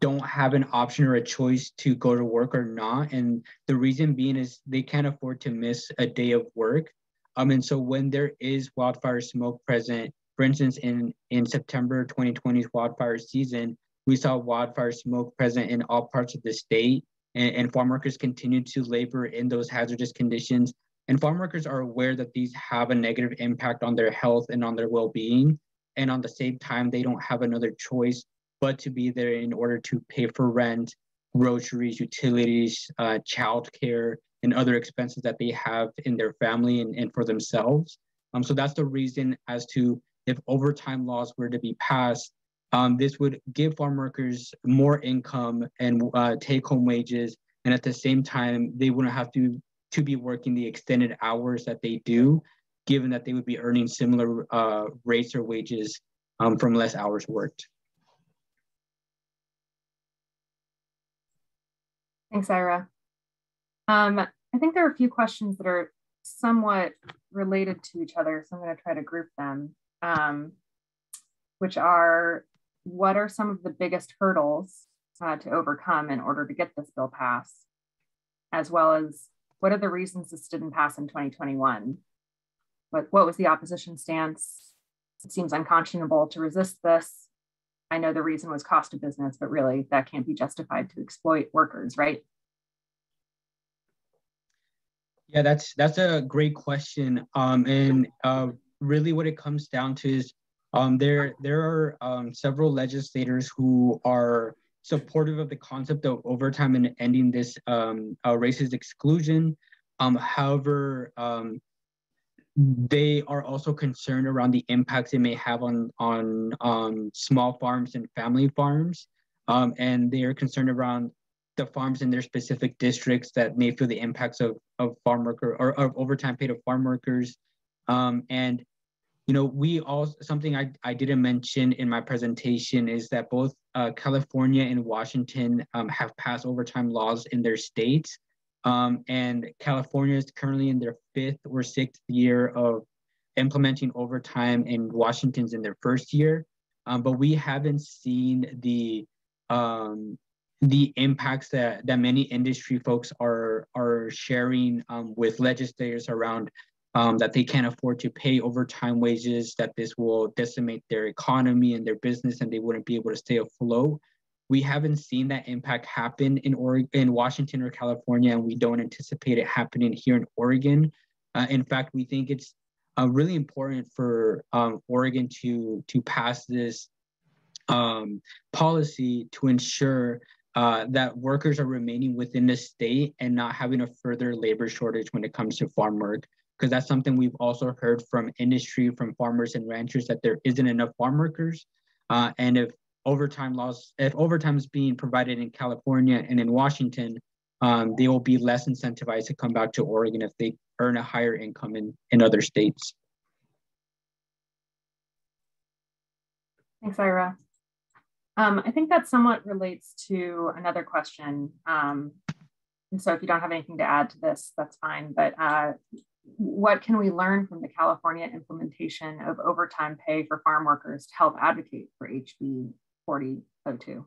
don't have an option or a choice to go to work or not. And the reason being is they can't afford to miss a day of work. Um, and so when there is wildfire smoke present, for instance, in, in September 2020's wildfire season, we saw wildfire smoke present in all parts of the state and, and farm workers continue to labor in those hazardous conditions. And farm workers are aware that these have a negative impact on their health and on their well-being. And on the same time, they don't have another choice but to be there in order to pay for rent, groceries, utilities, uh, childcare, and other expenses that they have in their family and, and for themselves. Um, so that's the reason as to if overtime laws were to be passed, um, this would give farm workers more income and uh, take home wages. And at the same time, they wouldn't have to, to be working the extended hours that they do, given that they would be earning similar uh, rates or wages um, from less hours worked. Thanks, Ira. Um, I think there are a few questions that are somewhat related to each other, so I'm going to try to group them, um, which are what are some of the biggest hurdles uh, to overcome in order to get this bill passed, as well as what are the reasons this didn't pass in 2021? What, what was the opposition stance? It seems unconscionable to resist this. I know the reason was cost of business, but really that can't be justified to exploit workers, right? Yeah, that's that's a great question. Um, and uh, really, what it comes down to is um, there there are um, several legislators who are supportive of the concept of overtime and ending this um, uh, racist exclusion. Um, however, um, they are also concerned around the impacts it may have on on um, small farms and family farms, um, and they are concerned around the farms in their specific districts that may feel the impacts of of farm worker or of overtime pay to farm workers, um, and you know we all something I, I didn't mention in my presentation is that both uh, California and Washington um, have passed overtime laws in their states um, and California is currently in their fifth or sixth year of implementing overtime, and Washington's in their first year. Um, but we haven't seen the um, the impacts that, that many industry folks are are sharing um, with legislators around um, that they can't afford to pay overtime wages, that this will decimate their economy and their business, and they wouldn't be able to stay afloat we haven't seen that impact happen in Oregon, in Washington or California, and we don't anticipate it happening here in Oregon. Uh, in fact, we think it's uh, really important for um, Oregon to to pass this um, policy to ensure uh, that workers are remaining within the state and not having a further labor shortage when it comes to farm work. Because that's something we've also heard from industry, from farmers and ranchers, that there isn't enough farm workers. Uh, and if overtime laws, if overtime is being provided in California and in Washington, um, they will be less incentivized to come back to Oregon if they earn a higher income in, in other states. Thanks, Ira. Um, I think that somewhat relates to another question. Um, and so if you don't have anything to add to this, that's fine. But uh, what can we learn from the California implementation of overtime pay for farm workers to help advocate for HB 4002?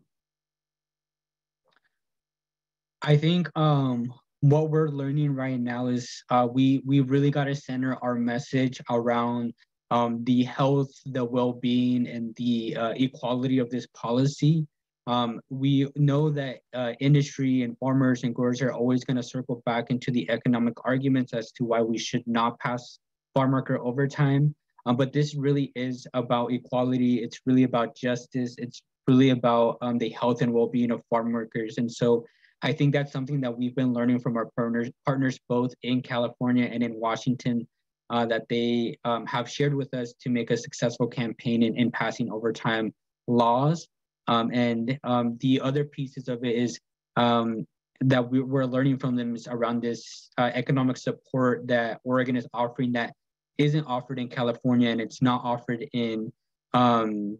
I think um, what we're learning right now is uh, we we really got to center our message around um, the health, the well-being, and the uh, equality of this policy. Um, we know that uh, industry and farmers and growers are always going to circle back into the economic arguments as to why we should not pass farm worker overtime. Um, but this really is about equality. It's really about justice. It's really about um, the health and well-being of farm workers. And so I think that's something that we've been learning from our partners, partners both in California and in Washington, uh, that they um, have shared with us to make a successful campaign in, in passing overtime laws. Um, and um, the other pieces of it is um, that we, are learning from them is around this uh, economic support that Oregon is offering that isn't offered in California and it's not offered in um,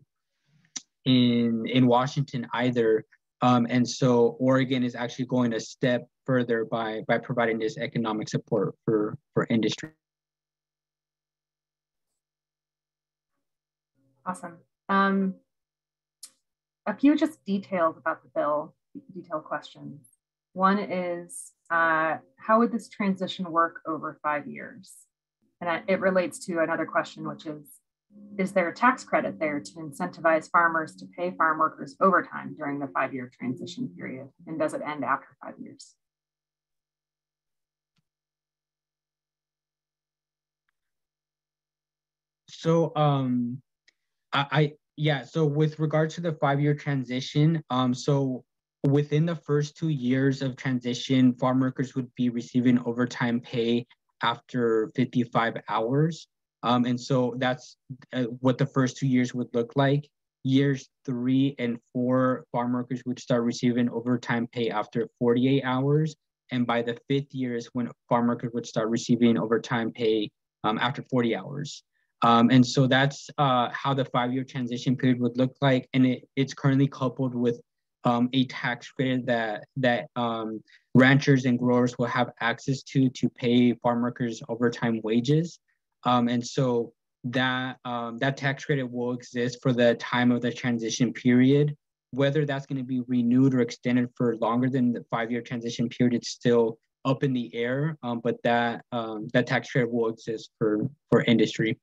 in in Washington either. Um, and so Oregon is actually going a step further by by providing this economic support for for industry. Awesome. Um, a few just details about the bill, detailed questions. One is, uh, how would this transition work over five years? And it relates to another question, which is, is there a tax credit there to incentivize farmers to pay farm workers overtime during the five-year transition period? And does it end after five years? So um, I, yeah, so with regard to the five-year transition, um, so within the first two years of transition, farm workers would be receiving overtime pay after 55 hours. Um, and so that's uh, what the first two years would look like. Years three and four, farm workers would start receiving overtime pay after 48 hours. And by the fifth year is when farm workers would start receiving overtime pay um, after 40 hours. Um, and so that's uh, how the five-year transition period would look like. And it, it's currently coupled with um, a tax credit that that um, ranchers and growers will have access to to pay farm workers overtime wages. Um, and so that um, that tax credit will exist for the time of the transition period. Whether that's going to be renewed or extended for longer than the five-year transition period, it's still up in the air. Um, but that that tax credit will exist for for industry.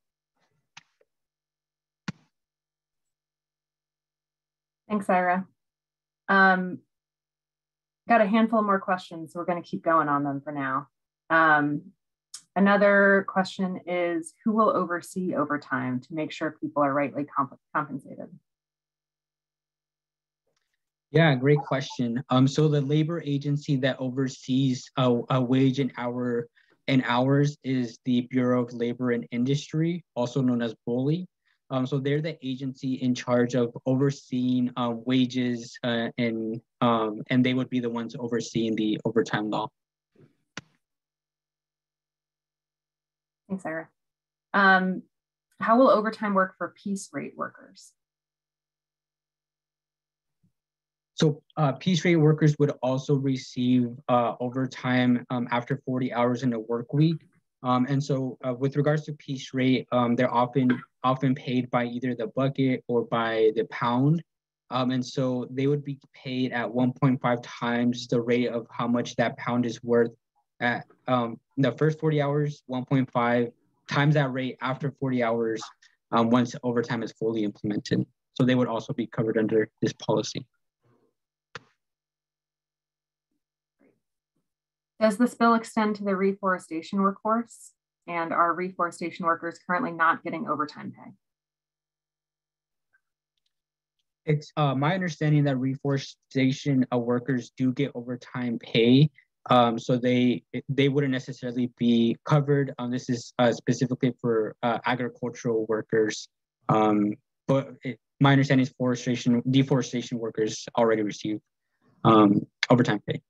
Thanks, Ira. Um, got a handful more questions. We're going to keep going on them for now. Um, another question is who will oversee overtime to make sure people are rightly comp compensated? Yeah, great question. Um, so the labor agency that oversees a, a wage and hour and hours is the Bureau of Labor and Industry, also known as BOLI. Um, so they're the agency in charge of overseeing um, wages uh, and um, and they would be the ones overseeing the overtime law. Thanks, Sarah. Um, how will overtime work for piece rate workers? So uh, piece rate workers would also receive uh, overtime um, after 40 hours in a work week. Um, and so uh, with regards to piece rate, um, they're often often paid by either the bucket or by the pound. Um, and so they would be paid at 1.5 times the rate of how much that pound is worth at um, the first 40 hours, 1.5 times that rate after 40 hours um, once overtime is fully implemented. So they would also be covered under this policy. Does this bill extend to the reforestation workforce? And are reforestation workers currently not getting overtime pay? It's uh, my understanding that reforestation uh, workers do get overtime pay. Um, so they they wouldn't necessarily be covered. Um, this is uh, specifically for uh, agricultural workers. Um, but it, my understanding is forestation deforestation workers already receive um, overtime pay.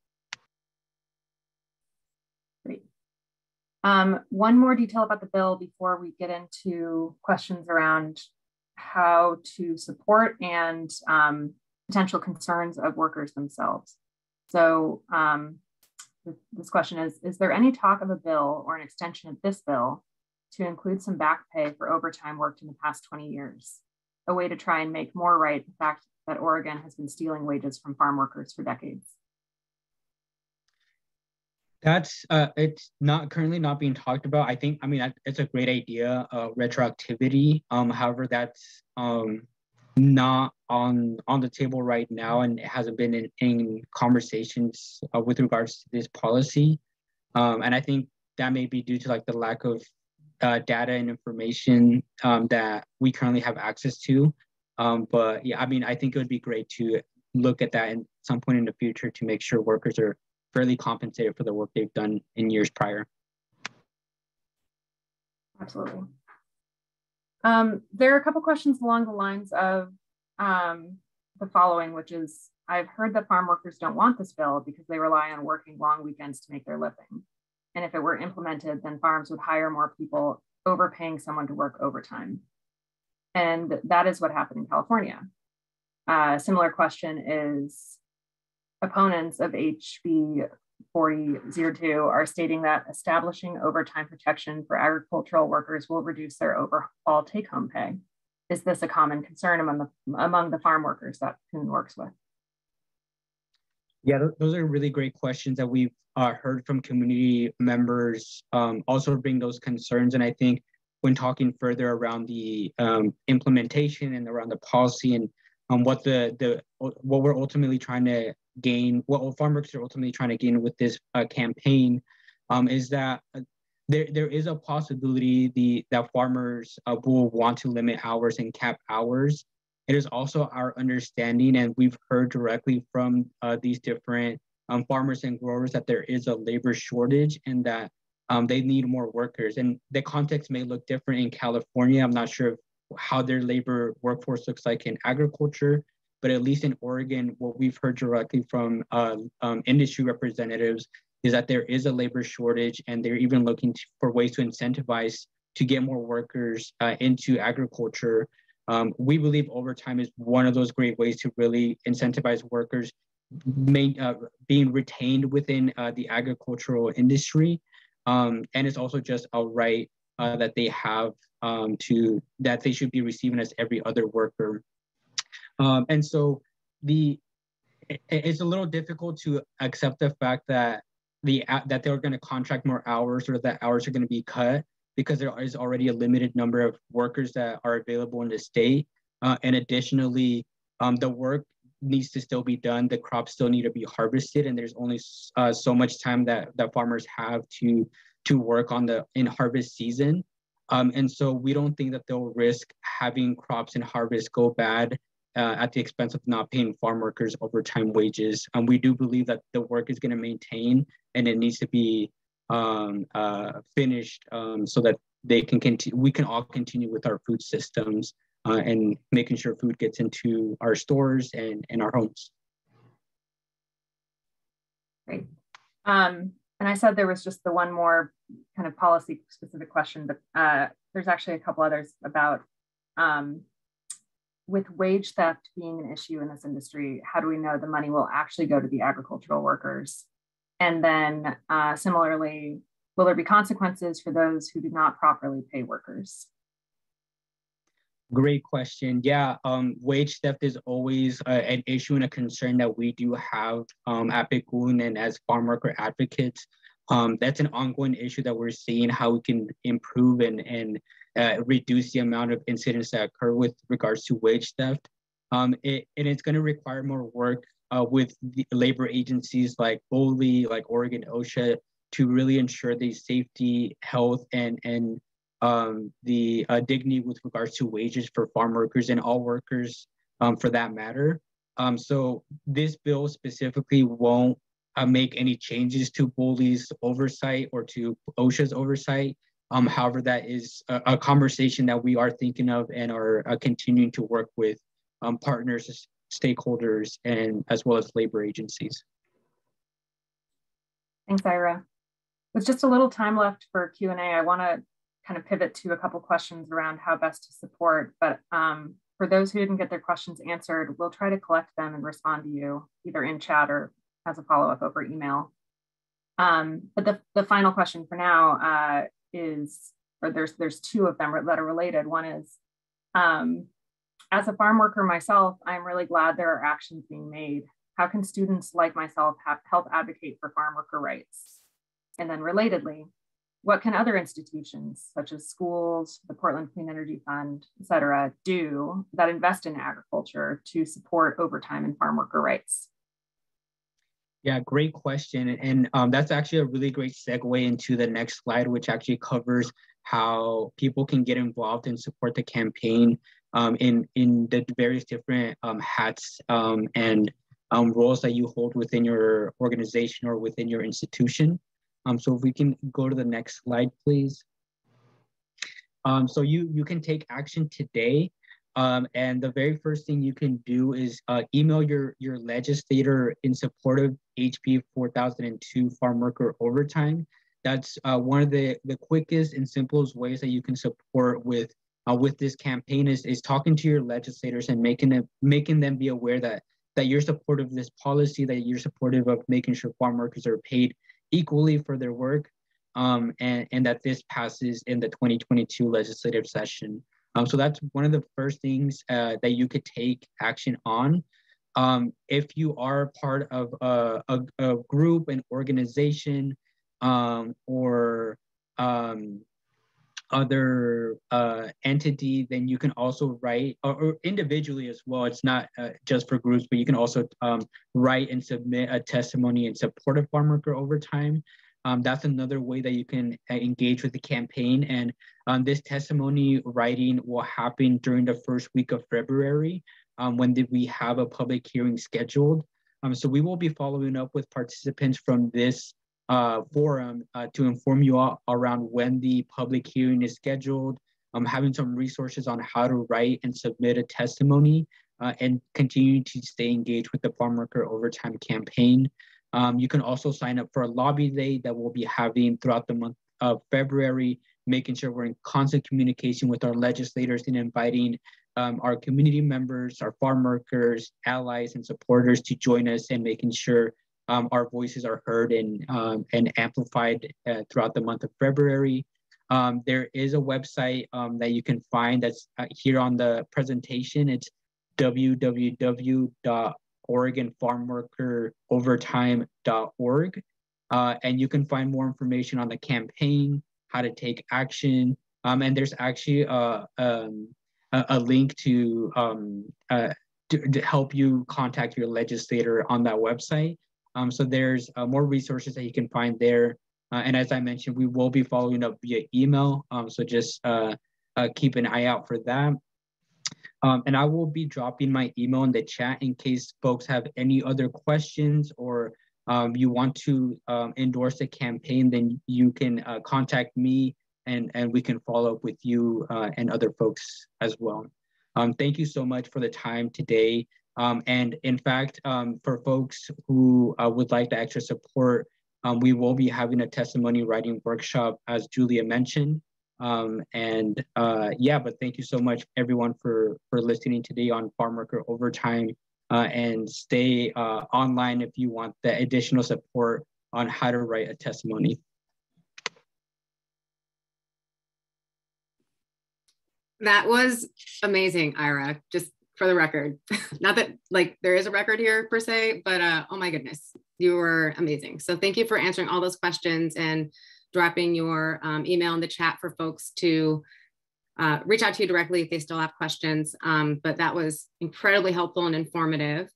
Um, one more detail about the bill before we get into questions around how to support and um, potential concerns of workers themselves. So this question is, is there any talk of a bill or an extension of this bill to include some back pay for overtime worked in the past 20 years? A way to try and make more right the fact that Oregon has been stealing wages from farm workers for decades. That's uh, it's not currently not being talked about. I think I mean it's a great idea, uh, retroactivity. Um, however, that's um, not on on the table right now, and it hasn't been in, in conversations uh, with regards to this policy. Um, and I think that may be due to like the lack of uh, data and information um, that we currently have access to. Um, but yeah, I mean, I think it would be great to look at that at some point in the future to make sure workers are fairly compensated for the work they've done in years prior. Absolutely. Um, there are a couple questions along the lines of um, the following, which is I've heard that farm workers don't want this bill because they rely on working long weekends to make their living. And if it were implemented, then farms would hire more people, overpaying someone to work overtime. And that is what happened in California. Uh, similar question is opponents of HB 4002 are stating that establishing overtime protection for agricultural workers will reduce their overall take home pay. Is this a common concern among the, among the farm workers that PCUN works with? Yeah, those are really great questions that we've uh, heard from community members. Um, also bring those concerns, and I think when talking further around the um, implementation and around the policy and um, what the the what we're ultimately trying to gain, what farmers are ultimately trying to gain with this uh, campaign, um, is that uh, there there is a possibility the that farmers uh, will want to limit hours and cap hours. It is also our understanding, and we've heard directly from uh, these different um, farmers and growers that there is a labor shortage and that um, they need more workers. And the context may look different in California. I'm not sure how their labor workforce looks like in agriculture, but at least in Oregon, what we've heard directly from uh, um, industry representatives is that there is a labor shortage and they're even looking to, for ways to incentivize to get more workers uh, into agriculture. Um, we believe overtime is one of those great ways to really incentivize workers main, uh, being retained within uh, the agricultural industry. Um, and it's also just a right uh, that they have um, to that they should be receiving as every other worker. Um, and so the it, it's a little difficult to accept the fact that the that they're going to contract more hours or that hours are going to be cut because there is already a limited number of workers that are available in the state. Uh, and additionally, um, the work needs to still be done. The crops still need to be harvested, and there's only uh, so much time that that farmers have to to work on the in harvest season. Um, and so we don't think that they'll risk having crops and harvest go bad uh, at the expense of not paying farm workers overtime wages. And um, we do believe that the work is going to maintain and it needs to be um, uh, finished um, so that they can continue. We can all continue with our food systems uh, and making sure food gets into our stores and, and our homes. Great. Um, and I said there was just the one more kind of policy specific question, but uh, there's actually a couple others about um, with wage theft being an issue in this industry, how do we know the money will actually go to the agricultural workers? And then uh, similarly, will there be consequences for those who do not properly pay workers? Great question. Yeah, um, wage theft is always uh, an issue and a concern that we do have um, at PCUN and as farm worker advocates. Um, that's an ongoing issue that we're seeing how we can improve and, and uh, reduce the amount of incidents that occur with regards to wage theft. Um, it, and it's going to require more work uh, with the labor agencies like BOLI, like Oregon OSHA, to really ensure the safety, health, and and um, the uh, dignity with regards to wages for farm workers and all workers um, for that matter. Um, so this bill specifically won't uh, make any changes to BOLI's oversight or to OSHA's oversight. Um, however, that is a, a, conversation that we are thinking of and are uh, continuing to work with um, partners, stakeholders, and as well as labor agencies. Thanks, Ira. With just a little time left for Q&A, I want to kind of pivot to a couple questions around how best to support. But um, for those who didn't get their questions answered, we'll try to collect them and respond to you either in chat or as a follow-up over email. Um, but the, the final question for now uh, is, or there's there's two of them that are related. One is, um, as a farm worker myself, I'm really glad there are actions being made. How can students like myself have, help advocate for farm worker rights? And then relatedly, what can other institutions such as schools, the Portland Clean Energy Fund, et cetera, do that invest in agriculture to support overtime and farm worker rights? Yeah, great question. And um, that's actually a really great segue into the next slide, which actually covers how people can get involved and support the campaign um, in, in the various different um, hats um, and um, roles that you hold within your organization or within your institution. Um, so if we can go to the next slide, please. So you, you can take action today. Um, and the very first thing you can do is uh, email your, your legislator in support of HB 4002 farm worker overtime. That's uh, one of the, the quickest and simplest ways that you can support with uh, with this campaign is, is talking to your legislators and making them making them be aware that that you're supportive of this policy, that you're supportive of making sure farm workers are paid equally for their work, um, and, and that this passes in the 2022 legislative session. Um, so that's one of the first things uh, that you could take action on. Um, if you are part of a, a, a group, an organization, um, or um, other uh, entity, then you can also write, or, or individually as well. It's not uh, just for groups, but you can also um, write and submit a testimony in support of farm worker overtime. Um, that's another way that you can uh, engage with the campaign. And um, this testimony writing will happen during the first week of February um, when did we have a public hearing scheduled. Um, so we will be following up with participants from this uh, forum uh, to inform you all around when the public hearing is scheduled, um, having some resources on how to write and submit a testimony, uh, and continue to stay engaged with the farm worker overtime campaign. Um, you can also sign up for a lobby day that we'll be having throughout the month of February, making sure we're in constant communication with our legislators and inviting um, our community members, our farm workers, allies, and supporters to join us and making sure um, our voices are heard and, um, and amplified uh, throughout the month of February. Um, there is a website um, that you can find that's uh, here on the presentation. It's www.oregonfarmworkerovertime.org. Uh, and you can find more information on the campaign, how to take action. Um, and there's actually a, um, a, a link to, um, uh, to, to, help you contact your legislator on that website. Um, so there's uh, more resources that you can find there. Uh, and as I mentioned, we will be following up via email. Um, so just uh, uh keep an eye out for that. Um, and I will be dropping my email in the chat in case folks have any other questions or um, you want to um, endorse a campaign, then you can uh, contact me and, and we can follow up with you uh, and other folks as well. Um, thank you so much for the time today. Um, and in fact, um, for folks who uh, would like the extra support, um, we will be having a testimony writing workshop, as Julia mentioned. And uh, yeah, but thank you so much, everyone, for, for listening today on Farm Worker Overtime. Uh, and stay uh, online if you want the additional support on how to write a testimony. That was amazing, Ira. Just for the record. Not that like there is a record here per se, but uh, oh my goodness, you were amazing. So thank you for answering all those questions and dropping your um, email in the chat for folks to uh, reach out to you directly if they still have questions. Um, but that was incredibly helpful and informative.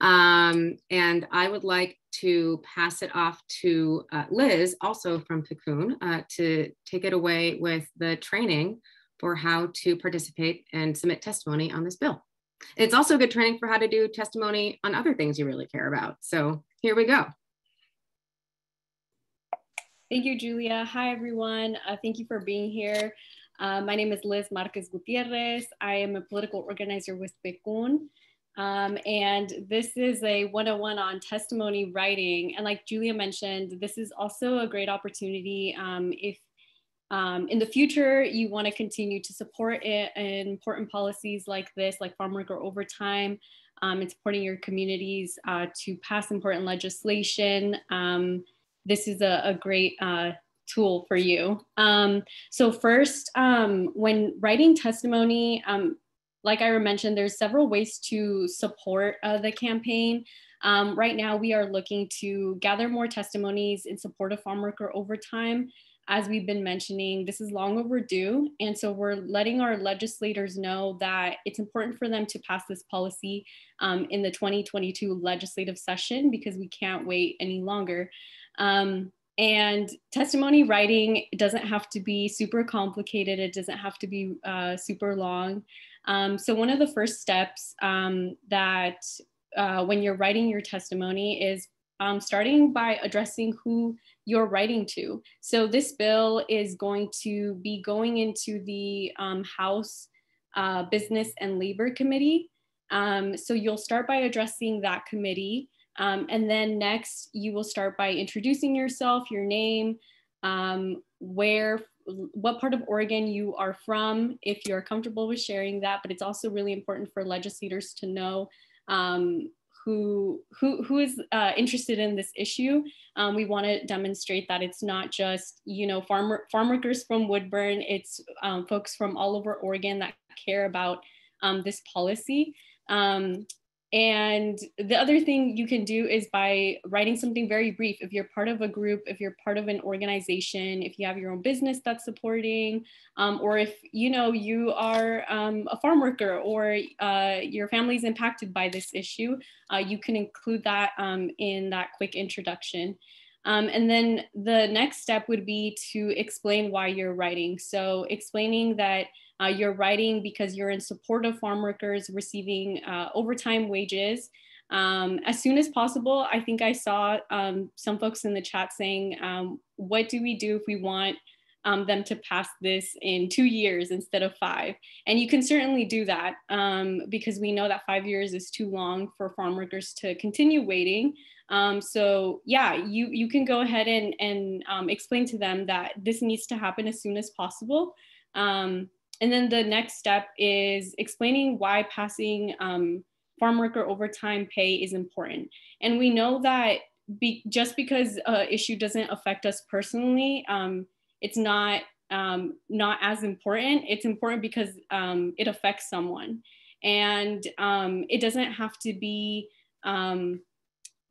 Um, and I would like to pass it off to uh, Liz, also from PCUN, uh, to take it away with the training for how to participate and submit testimony on this bill. It's also good training for how to do testimony on other things you really care about. So here we go. Thank you, Julia. Hi, everyone. Uh, thank you for being here. Uh, my name is Liz Marquez Gutierrez. I am a political organizer with PCUN. Um, and this is a 101 on testimony writing. And like Julia mentioned, this is also a great opportunity um, if um, in the future, you want to continue to support it and important policies like this, like farm worker overtime, um, and supporting your communities uh, to pass important legislation. Um, this is a, a great uh, tool for you. Um, so first, um, when writing testimony, um, like I mentioned, there's several ways to support uh, the campaign. Um, right now, we are looking to gather more testimonies in support of farm worker overtime. As we've been mentioning, this is long overdue. And so we're letting our legislators know that it's important for them to pass this policy um, in the 2022 legislative session because we can't wait any longer. Um, and testimony writing doesn't have to be super complicated. It doesn't have to be uh, super long. Um, so one of the first steps um, that uh, when you're writing your testimony is um, starting by addressing who you're writing to. So this bill is going to be going into the um, House uh, Business and Labor Committee. Um, so you'll start by addressing that committee. Um, and then next, you will start by introducing yourself, your name, um, where, what part of Oregon you are from, if you're comfortable with sharing that. But it's also really important for legislators to know um, who, who, who is uh, interested in this issue. Um, we want to demonstrate that it's not just, you know, farmer, farm workers from Woodburn, it's um, folks from all over Oregon that care about um, this policy. Um, and the other thing you can do is by writing something very brief. If you're part of a group, if you're part of an organization, if you have your own business that's supporting, um, or if you know you are um, a farm worker or uh, your family is impacted by this issue, uh, you can include that um, in that quick introduction. Um, and then the next step would be to explain why you're writing. So explaining that uh, you're writing because you're in support of farm workers receiving uh, overtime wages. Um, as soon as possible, I think I saw um, some folks in the chat saying, um, what do we do if we want um, them to pass this in two years instead of five? And you can certainly do that um, because we know that five years is too long for farm workers to continue waiting. Um, so yeah, you, you can go ahead and, and explain to them that this needs to happen as soon as possible. Um, and then the next step is explaining why passing um, farm worker overtime pay is important. And we know that be, just because an issue doesn't affect us personally, um, it's not um, not as important. It's important because um, it affects someone, and um, it doesn't have to be um,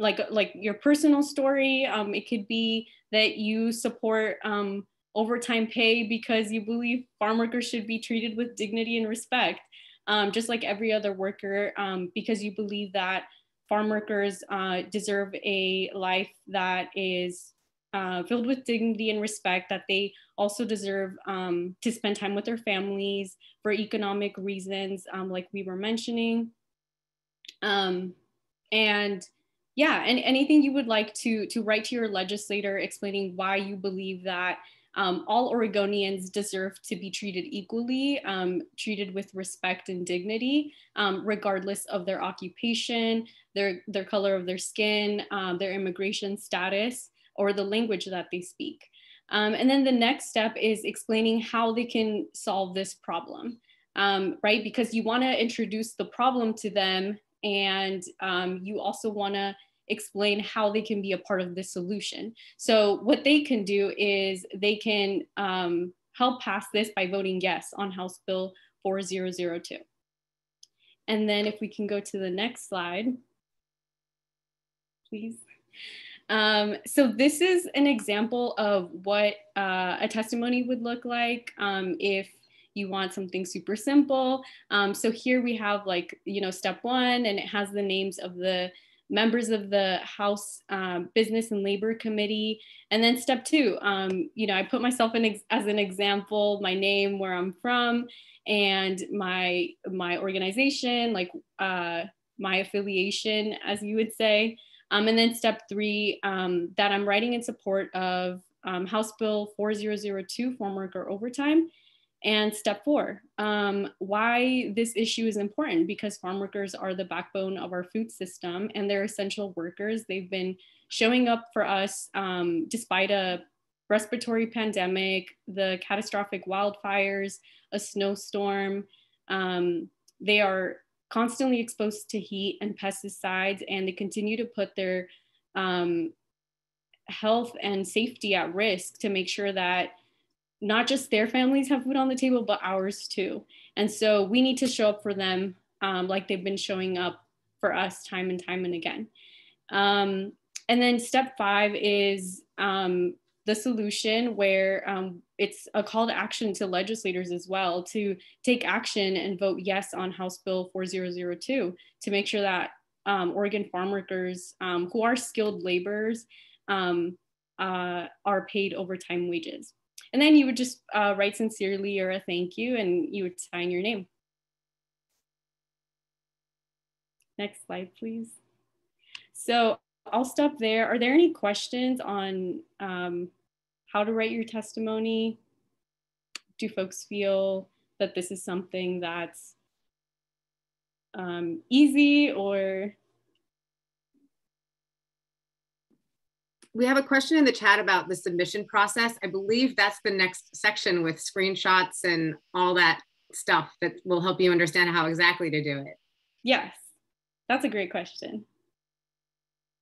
like like your personal story. Um, it could be that you support um, overtime pay because you believe farm workers should be treated with dignity and respect, um, just like every other worker, um, because you believe that farm workers uh, deserve a life that is uh, filled with dignity and respect, that they also deserve um, to spend time with their families for economic reasons, um, like we were mentioning. Um, and yeah, and anything you would like to, to write to your legislator explaining why you believe that um, all Oregonians deserve to be treated equally, um, treated with respect and dignity, um, regardless of their occupation, their, their color of their skin, um, their immigration status, or the language that they speak. Um, and then the next step is explaining how they can solve this problem, um, right? Because you wanna introduce the problem to them and you also wanna explain how they can be a part of the solution. So what they can do is they can um, help pass this by voting yes on House Bill 4002. And then if we can go to the next slide, please. Um, so this is an example of what uh, a testimony would look like um, if you want something super simple. Um, so here we have like, you know, step one, and it has the names of the members of the House um, Business and Labor Committee. And then step two, um, you know, I put myself in as an example, my name, where I'm from, and my my organization, like uh, my affiliation, as you would say. Um, and then step three, um, that I'm writing in support of um, House Bill 4002, farm worker overtime, and step four, um, why this issue is important because farm workers are the backbone of our food system and they're essential workers. They've been showing up for us um, despite a respiratory pandemic, the catastrophic wildfires, a snowstorm. Um, they are constantly exposed to heat and pesticides and they continue to put their um, health and safety at risk to make sure that not just their families have food on the table, but ours too. And so we need to show up for them um, like they've been showing up for us time and time and again. Um, and then step five is um, the solution where um, it's a call to action to legislators as well to take action and vote yes on House Bill 4002 to make sure that um, Oregon farm workers um, who are skilled laborers um, uh, are paid overtime wages. And then you would just uh, write sincerely or a thank you and you would sign your name. Next slide, please. So I'll stop there. Are there any questions on um, how to write your testimony? Do folks feel that this is something that's um, easy or? We have a question in the chat about the submission process. I believe that's the next section with screenshots and all that stuff that will help you understand how exactly to do it. Yes, that's a great question.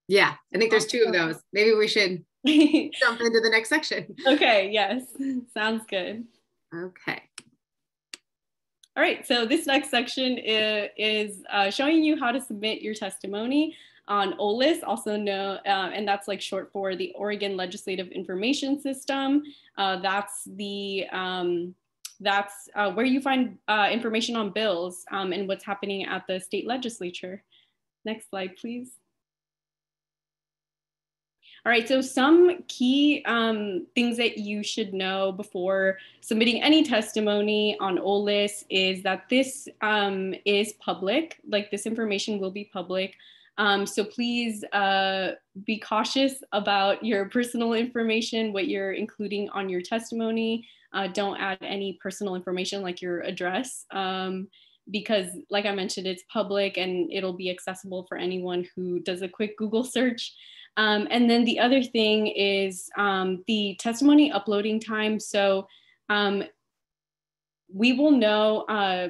Yeah, I think there's two of those. Maybe we should jump into the next section. Okay, yes, sounds good. Okay. All right, so this next section is, is uh, showing you how to submit your testimony on OLIS, also know, uh, and that's like short for the Oregon Legislative Information System. Uh, that's the um, that's uh, where you find uh, information on bills um, and what's happening at the state legislature. Next slide, please. All right, so some key um, things that you should know before submitting any testimony on OLIS is that this um, is public, like this information will be public. Um, so please uh, be cautious about your personal information, what you're including on your testimony. Uh, don't add any personal information like your address um, because like I mentioned, it's public and it'll be accessible for anyone who does a quick Google search. Um, and then the other thing is um, the testimony uploading time. So um, we will know, uh,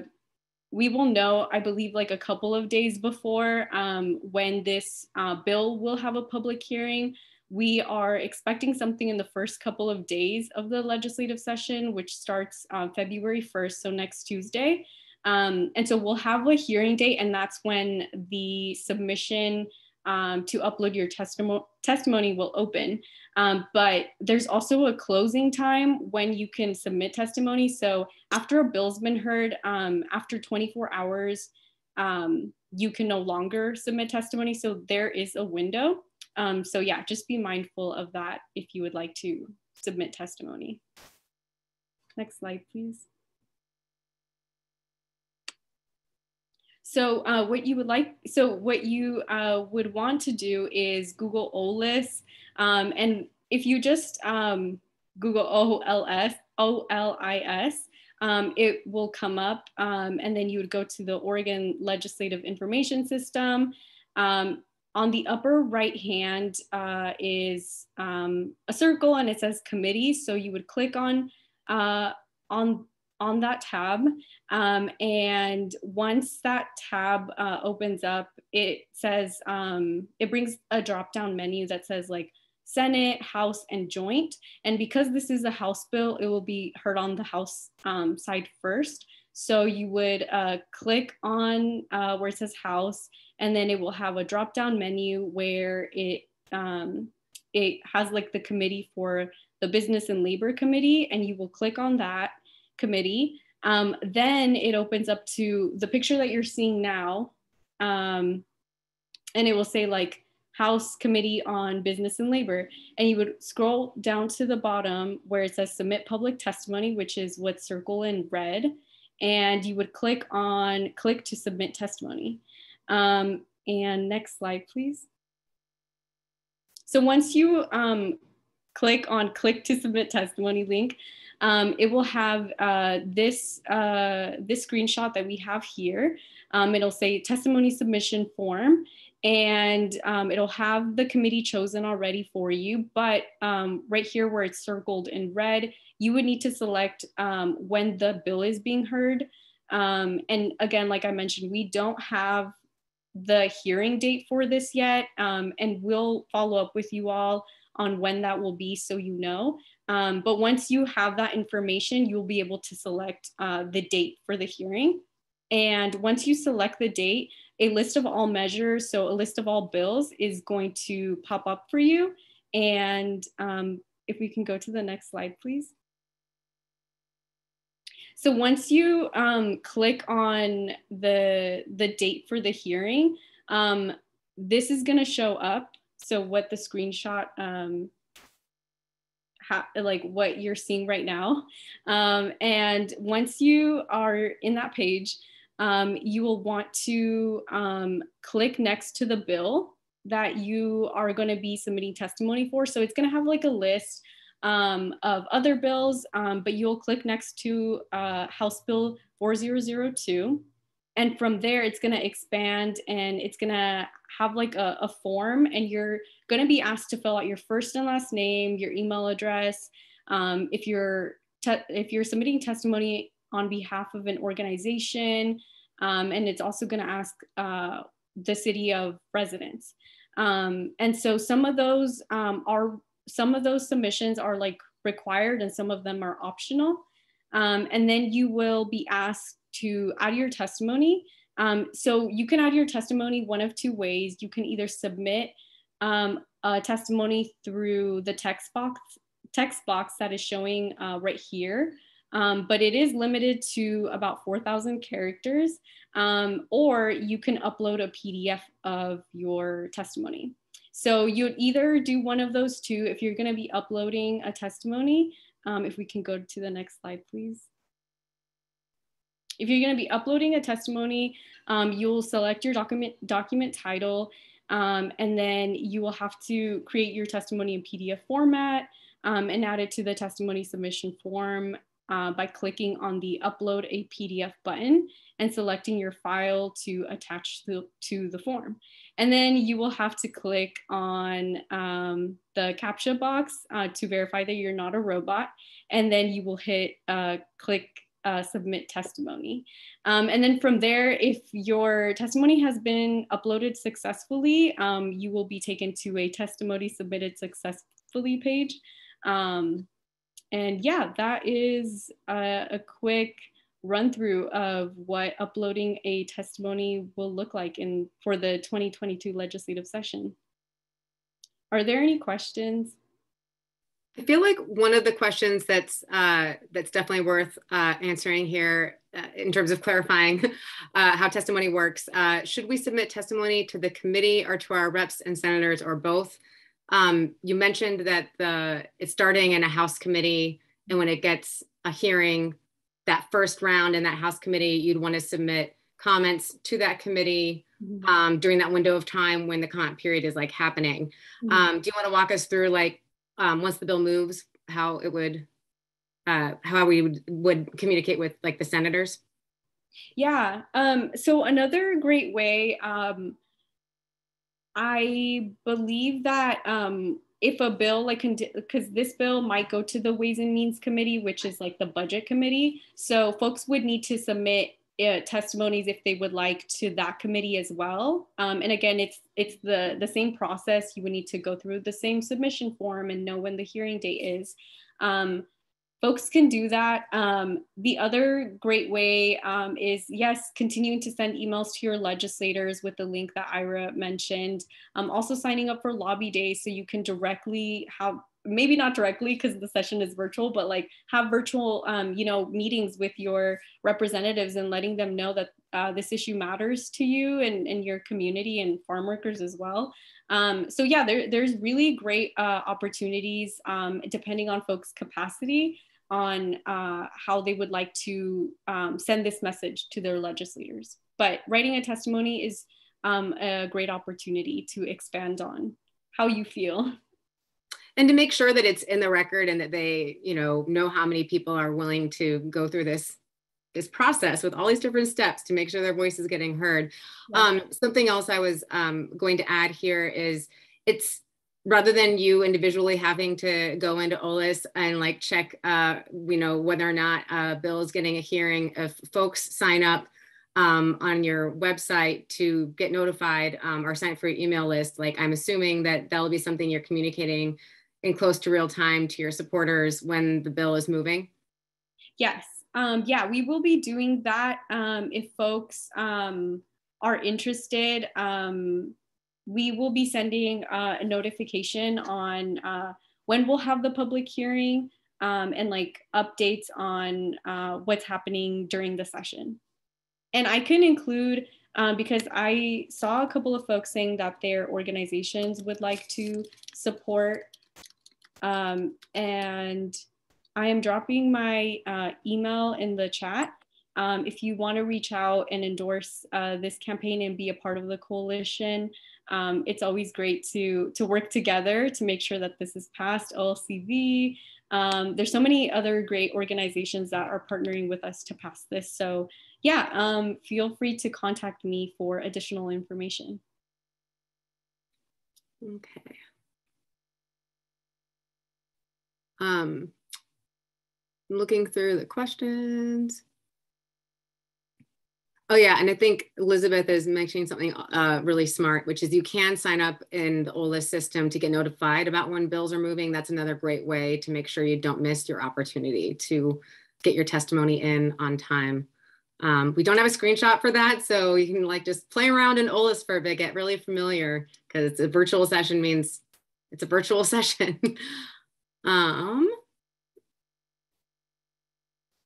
we will know, I believe like a couple of days before um, when this uh, bill will have a public hearing. We are expecting something in the first couple of days of the legislative session, which starts uh, February 1st, so next Tuesday. Um, and so we'll have a hearing date, and that's when the submission um, to upload your testimony testimony will open. Um, but there's also a closing time when you can submit testimony. So after a bill's been heard, um, after 24 hours, um, you can no longer submit testimony. So there is a window. Um, so yeah, just be mindful of that if you would like to submit testimony. Next slide, please. So uh, what you would like, so what you uh, would want to do is Google OLS, Um, and if you just um, Google OLS, OLIS, um, it will come up um, and then you would go to the Oregon Legislative Information System. Um, on the upper right hand uh, is um, a circle and it says committee. So you would click on, uh, on on that tab. Um, and once that tab uh, opens up, it says, um, it brings a drop down menu that says like Senate, House, and Joint. And because this is a House bill, it will be heard on the House um, side first. So you would uh, click on uh, where it says House, and then it will have a drop down menu where it um, it has like the committee for the Business and Labor Committee, and you will click on that committee. Um, then it opens up to the picture that you're seeing now. Um, and it will say like House Committee on Business and Labor. And you would scroll down to the bottom where it says submit public testimony, which is what's circled in red. And you would click on click to submit testimony. Um, and next slide, please. So once you um, click on click to submit testimony link, um, it will have uh, this, uh, this screenshot that we have here. Um, it'll say testimony submission form and um, it'll have the committee chosen already for you. But um, right here where it's circled in red, you would need to select um, when the bill is being heard. Um, and again, like I mentioned, we don't have the hearing date for this yet, and we'll follow up with you all on when that will be so you know. Um, but once you have that information, you'll be able to select uh, the date for the hearing. And once you select the date, a list of all measures, so a list of all bills is going to pop up for you. And um, if we can go to the next slide, please. So once you um, click on the, the date for the hearing, um, this is gonna show up. So what the screenshot, um, like what you're seeing right now. Um, and once you are in that page, um, you will want to um, click next to the bill that you are going to be submitting testimony for. So it's going to have like a list um, of other bills, um, but you'll click next to uh, House Bill 4002. And from there, it's going to expand and it's going to have like a, a form, and you're going to be asked to fill out your first and last name, your email address. Um, if you're if you're submitting testimony on behalf of an organization, um, and it's also going to ask uh, the city of residence. Um, and so some of those um, are some of those submissions are like required and some of them are optional. Um, and then you will be asked to add your testimony. Um, so you can add your testimony one of two ways. You can either submit um, a testimony through the text box, text box that is showing uh, right here, um, but it is limited to about 4,000 characters, um, or you can upload a PDF of your testimony. So you'd either do one of those two if you're gonna be uploading a testimony. Um, if we can go to the next slide, please. If you're gonna be uploading a testimony, um, you'll select your document, document title, um, and then you will have to create your testimony in PDF format um, and add it to the testimony submission form uh, by clicking on the upload a PDF button and selecting your file to attach to, to the form. And then you will have to click on um, the CAPTCHA box uh, to verify that you're not a robot. And then you will hit uh, click uh, submit testimony. Um, and then from there, if your testimony has been uploaded successfully, um, you will be taken to a testimony submitted successfully page. Um, and yeah, that is a, a quick run through of what uploading a testimony will look like in for the 2022 legislative session. Are there any questions? I feel like one of the questions that's uh, that's definitely worth uh, answering here uh, in terms of clarifying uh, how testimony works. Uh, should we submit testimony to the committee or to our reps and senators or both? Um, you mentioned that the it's starting in a House committee, and when it gets a hearing, that first round in that House committee, you'd want to submit comments to that committee mm-hmm. um, during that window of time when the comment period is like happening. Mm-hmm. Um, do you want to walk us through like um, once the bill moves, how it would, uh, how we would, would communicate with like the senators? Yeah. Um, so another great way um, I believe that um, if a bill like because this bill might go to the Ways and Means Committee, which is like the Budget Committee, so folks would need to submit uh, testimonies if they would like to that committee as well. Um, and again, it's it's the the same process. You would need to go through the same submission form and know when the hearing date is. Um, folks can do that. Um, the other great way um, is, yes, continuing to send emails to your legislators with the link that Ira mentioned. Um, also signing up for lobby days so you can directly have, maybe not directly because the session is virtual, but like have virtual, um, you know, meetings with your representatives and letting them know that uh, this issue matters to you and, and your community and farm workers as well. Um, so yeah, there, there's really great uh, opportunities um, depending on folks' capacity on uh, how they would like to um, send this message to their legislators. But writing a testimony is um, a great opportunity to expand on how you feel. And to make sure that it's in the record and that they, you know, know how many people are willing to go through this this process with all these different steps to make sure their voice is getting heard. Yeah. Um, something else I was um, going to add here is it's rather than you individually having to go into OLIS and like check, uh, you know, whether or not uh, Bill is getting a hearing, if folks sign up um, on your website to get notified um, or sign up for your email list, like I'm assuming that that'll be something you're communicating in close to real time to your supporters when the bill is moving? Yes. Um, yeah, we will be doing that. Um, if folks um, are interested, um, we will be sending uh, a notification on uh, when we'll have the public hearing um, and like updates on uh, what's happening during the session. And I can include, um, because I saw a couple of folks saying that their organizations would like to support. Um, and I am dropping my uh, email in the chat. Um, if you want to reach out and endorse uh, this campaign and be a part of the coalition, um, it's always great to, to work together to make sure that this is passed. OLCV, um, there's so many other great organizations that are partnering with us to pass this. So yeah, um, feel free to contact me for additional information. Okay. Um, looking through the questions. Oh yeah, and I think Elizabeth is mentioning something uh, really smart, which is you can sign up in the OLIS system to get notified about when bills are moving. That's another great way to make sure you don't miss your opportunity to get your testimony in on time. Um, we don't have a screenshot for that, so you can like just play around in OLIS for a bit, get really familiar because it's a virtual session means it's a virtual session. Um,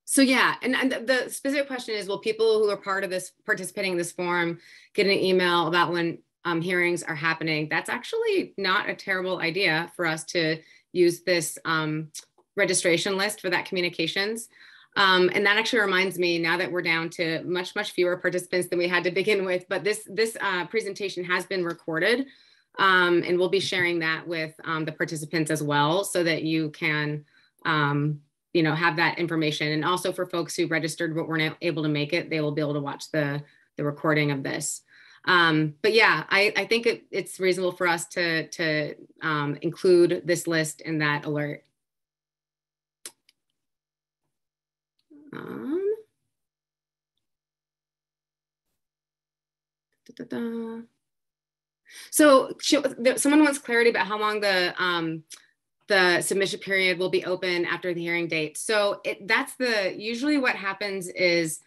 so yeah, and, and the specific question is, will people who are part of this, participating in this forum, get an email about when um, hearings are happening? That's actually not a terrible idea for us to use this um, registration list for that communications. Um, and that actually reminds me now that we're down to much, much fewer participants than we had to begin with, but this, this uh, presentation has been recorded um, and we'll be sharing that with um, the participants as well so that you can um, you know, have that information. And also for folks who registered but weren't able to make it, they will be able to watch the, the recording of this. Um, but yeah, I, I think it, it's reasonable for us to, to um, include this list in that alert. Um, da, da, da. So she, someone wants clarity about how long the um, the submission period will be open after the hearing date. So it, that's the usually what happens is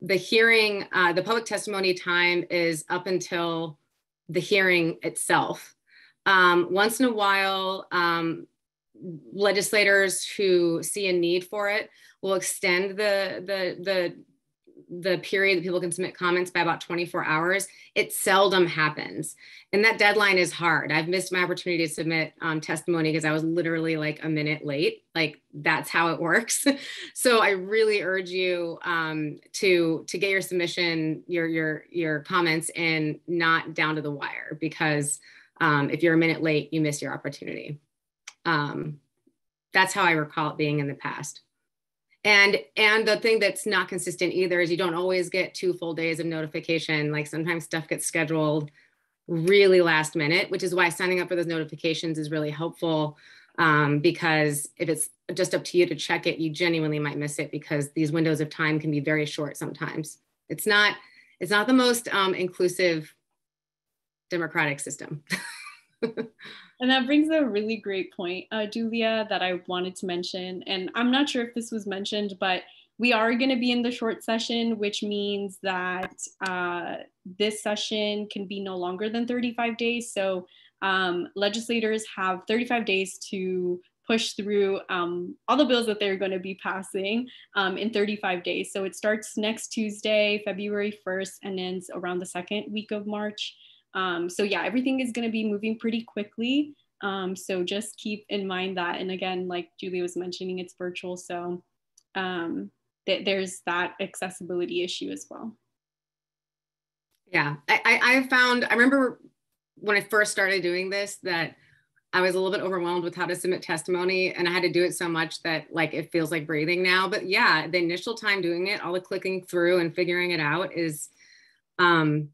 the hearing, uh, the public testimony time is up until the hearing itself. Um, once in a while, um, legislators who see a need for it will extend the the the the period that people can submit comments by about 24 hours, it seldom happens. And that deadline is hard. I've missed my opportunity to submit um, testimony because I was literally like a minute late. Like that's how it works. so I really urge you um, to to get your submission, your your your comments in not down to the wire because um, if you're a minute late, you miss your opportunity. Um, that's how I recall it being in the past and and the thing that's not consistent either is you don't always get two full days of notification. Like sometimes stuff gets scheduled really last minute which is why signing up for those notifications is really helpful um, because if it's just up to you to check it you genuinely might miss it because these windows of time can be very short sometimes. It's not it's not the most um, inclusive democratic system And that brings a really great point, uh, Julia, that I wanted to mention. And I'm not sure if this was mentioned, but we are going to be in the short session, which means that uh, this session can be no longer than 35 days. So um, legislators have 35 days to push through um, all the bills that they're going to be passing um, in 35 days. So it starts next Tuesday, February 1st, and ends around the second week of March. Um, so yeah, everything is going to be moving pretty quickly. Um, so just keep in mind that. And again, like Julia was mentioning, it's virtual. So um, th there's that accessibility issue as well. Yeah, I, I found, I remember when I first started doing this that I was a little bit overwhelmed with how to submit testimony and I had to do it so much that like it feels like breathing now. But yeah, the initial time doing it, all the clicking through and figuring it out is um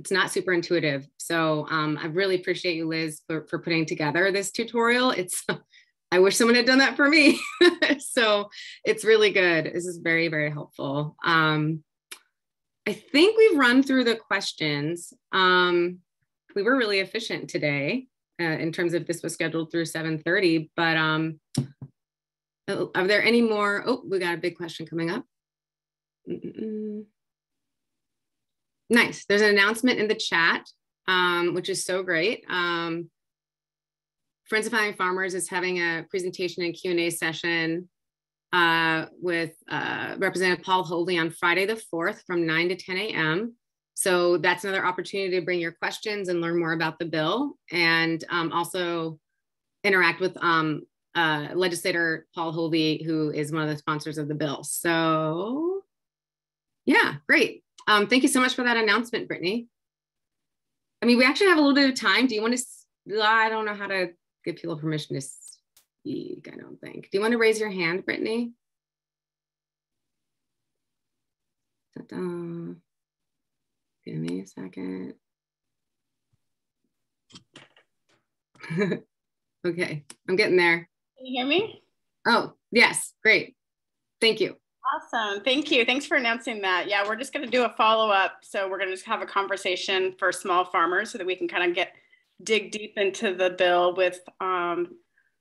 it's not super intuitive. So um, I really appreciate you, Liz, for, for putting together this tutorial. It's, I wish someone had done that for me. so it's really good. This is very, very helpful. Um, I think we've run through the questions. Um, we were really efficient today. uh, in terms of this was scheduled through 7.30, but um, oh, are there any more? Oh, we got a big question coming up. Mm -mm. Nice, there's an announcement in the chat, um, which is so great. Um, Friends of Family Farmers is having a presentation and Q&A session uh, with uh, Representative Paul Holvey on Friday the 4th from 9 to 10 a.m. So that's another opportunity to bring your questions and learn more about the bill and um, also interact with um, uh, legislator Paul Holvey, who is one of the sponsors of the bill. So yeah, great. Um, thank you so much for that announcement, Brittany. I mean, we actually have a little bit of time. Do you want to, I don't know how to give people permission to speak, I don't think. Do you want to raise your hand, Brittany? Ta-da. Give me a second. okay, I'm getting there. Can you hear me? Oh, yes, great. Thank you. Awesome. Thank you. Thanks for announcing that. Yeah, we're just going to do a follow up. So we're going to have a conversation for small farmers so that we can kind of get dig deep into the bill with um,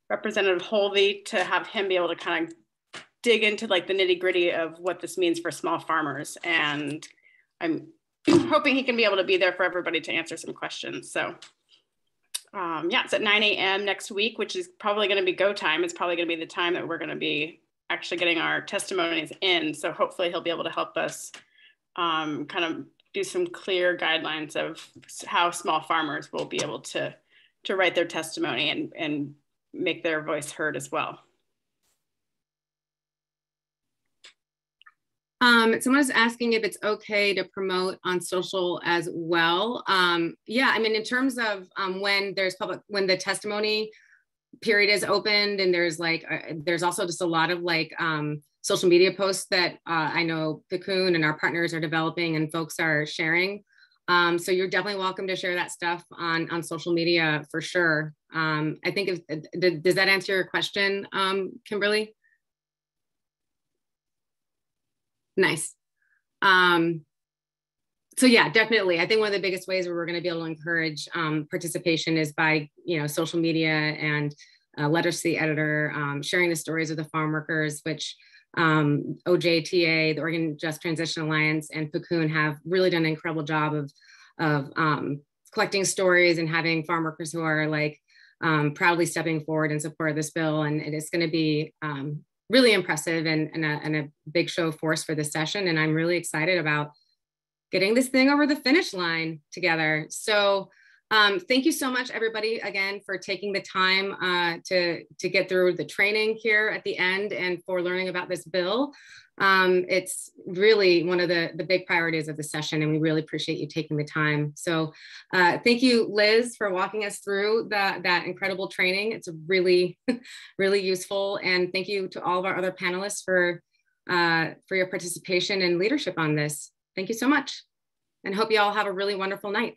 Representative Holvey to have him be able to kind of dig into like the nitty gritty of what this means for small farmers. And I'm hoping he can be able to be there for everybody to answer some questions. So um, yeah, it's at 9 a.m. next week, which is probably going to be go time. It's probably going to be the time that we're going to be actually getting our testimonies in. So hopefully he'll be able to help us um, kind of do some clear guidelines of how small farmers will be able to, to write their testimony and, and make their voice heard as well. Um, someone's asking if it's okay to promote on social as well. Um, yeah, I mean, in terms of um, when there's public, when the testimony period is opened and there's like, uh, there's also just a lot of like um, social media posts that uh, I know PCUN and our partners are developing and folks are sharing. Um, so you're definitely welcome to share that stuff on, on social media for sure. Um, I think, if, does that answer your question, um, Kimberly? Nice. Um, so yeah, definitely. I think one of the biggest ways where we're going to be able to encourage um, participation is by, you know, social media and uh, letters to the editor, um, sharing the stories of the farm workers, which um, OJTA, the Oregon Just Transition Alliance, and PCUN have really done an incredible job of, of um, collecting stories and having farm workers who are like um, proudly stepping forward in support of this bill. And it is going to be um, really impressive and, and, a, and a big show of force for this session. And I'm really excited about getting this thing over the finish line together. So um, thank you so much, everybody, again, for taking the time uh, to, to get through the training here at the end and for learning about this bill. Um, it's really one of the, the big priorities of the session, and we really appreciate you taking the time. So uh, thank you, Liz, for walking us through the, that incredible training. It's really, really useful. And thank you to all of our other panelists for, uh, for your participation and leadership on this. Thank you so much, and hope you all have a really wonderful night.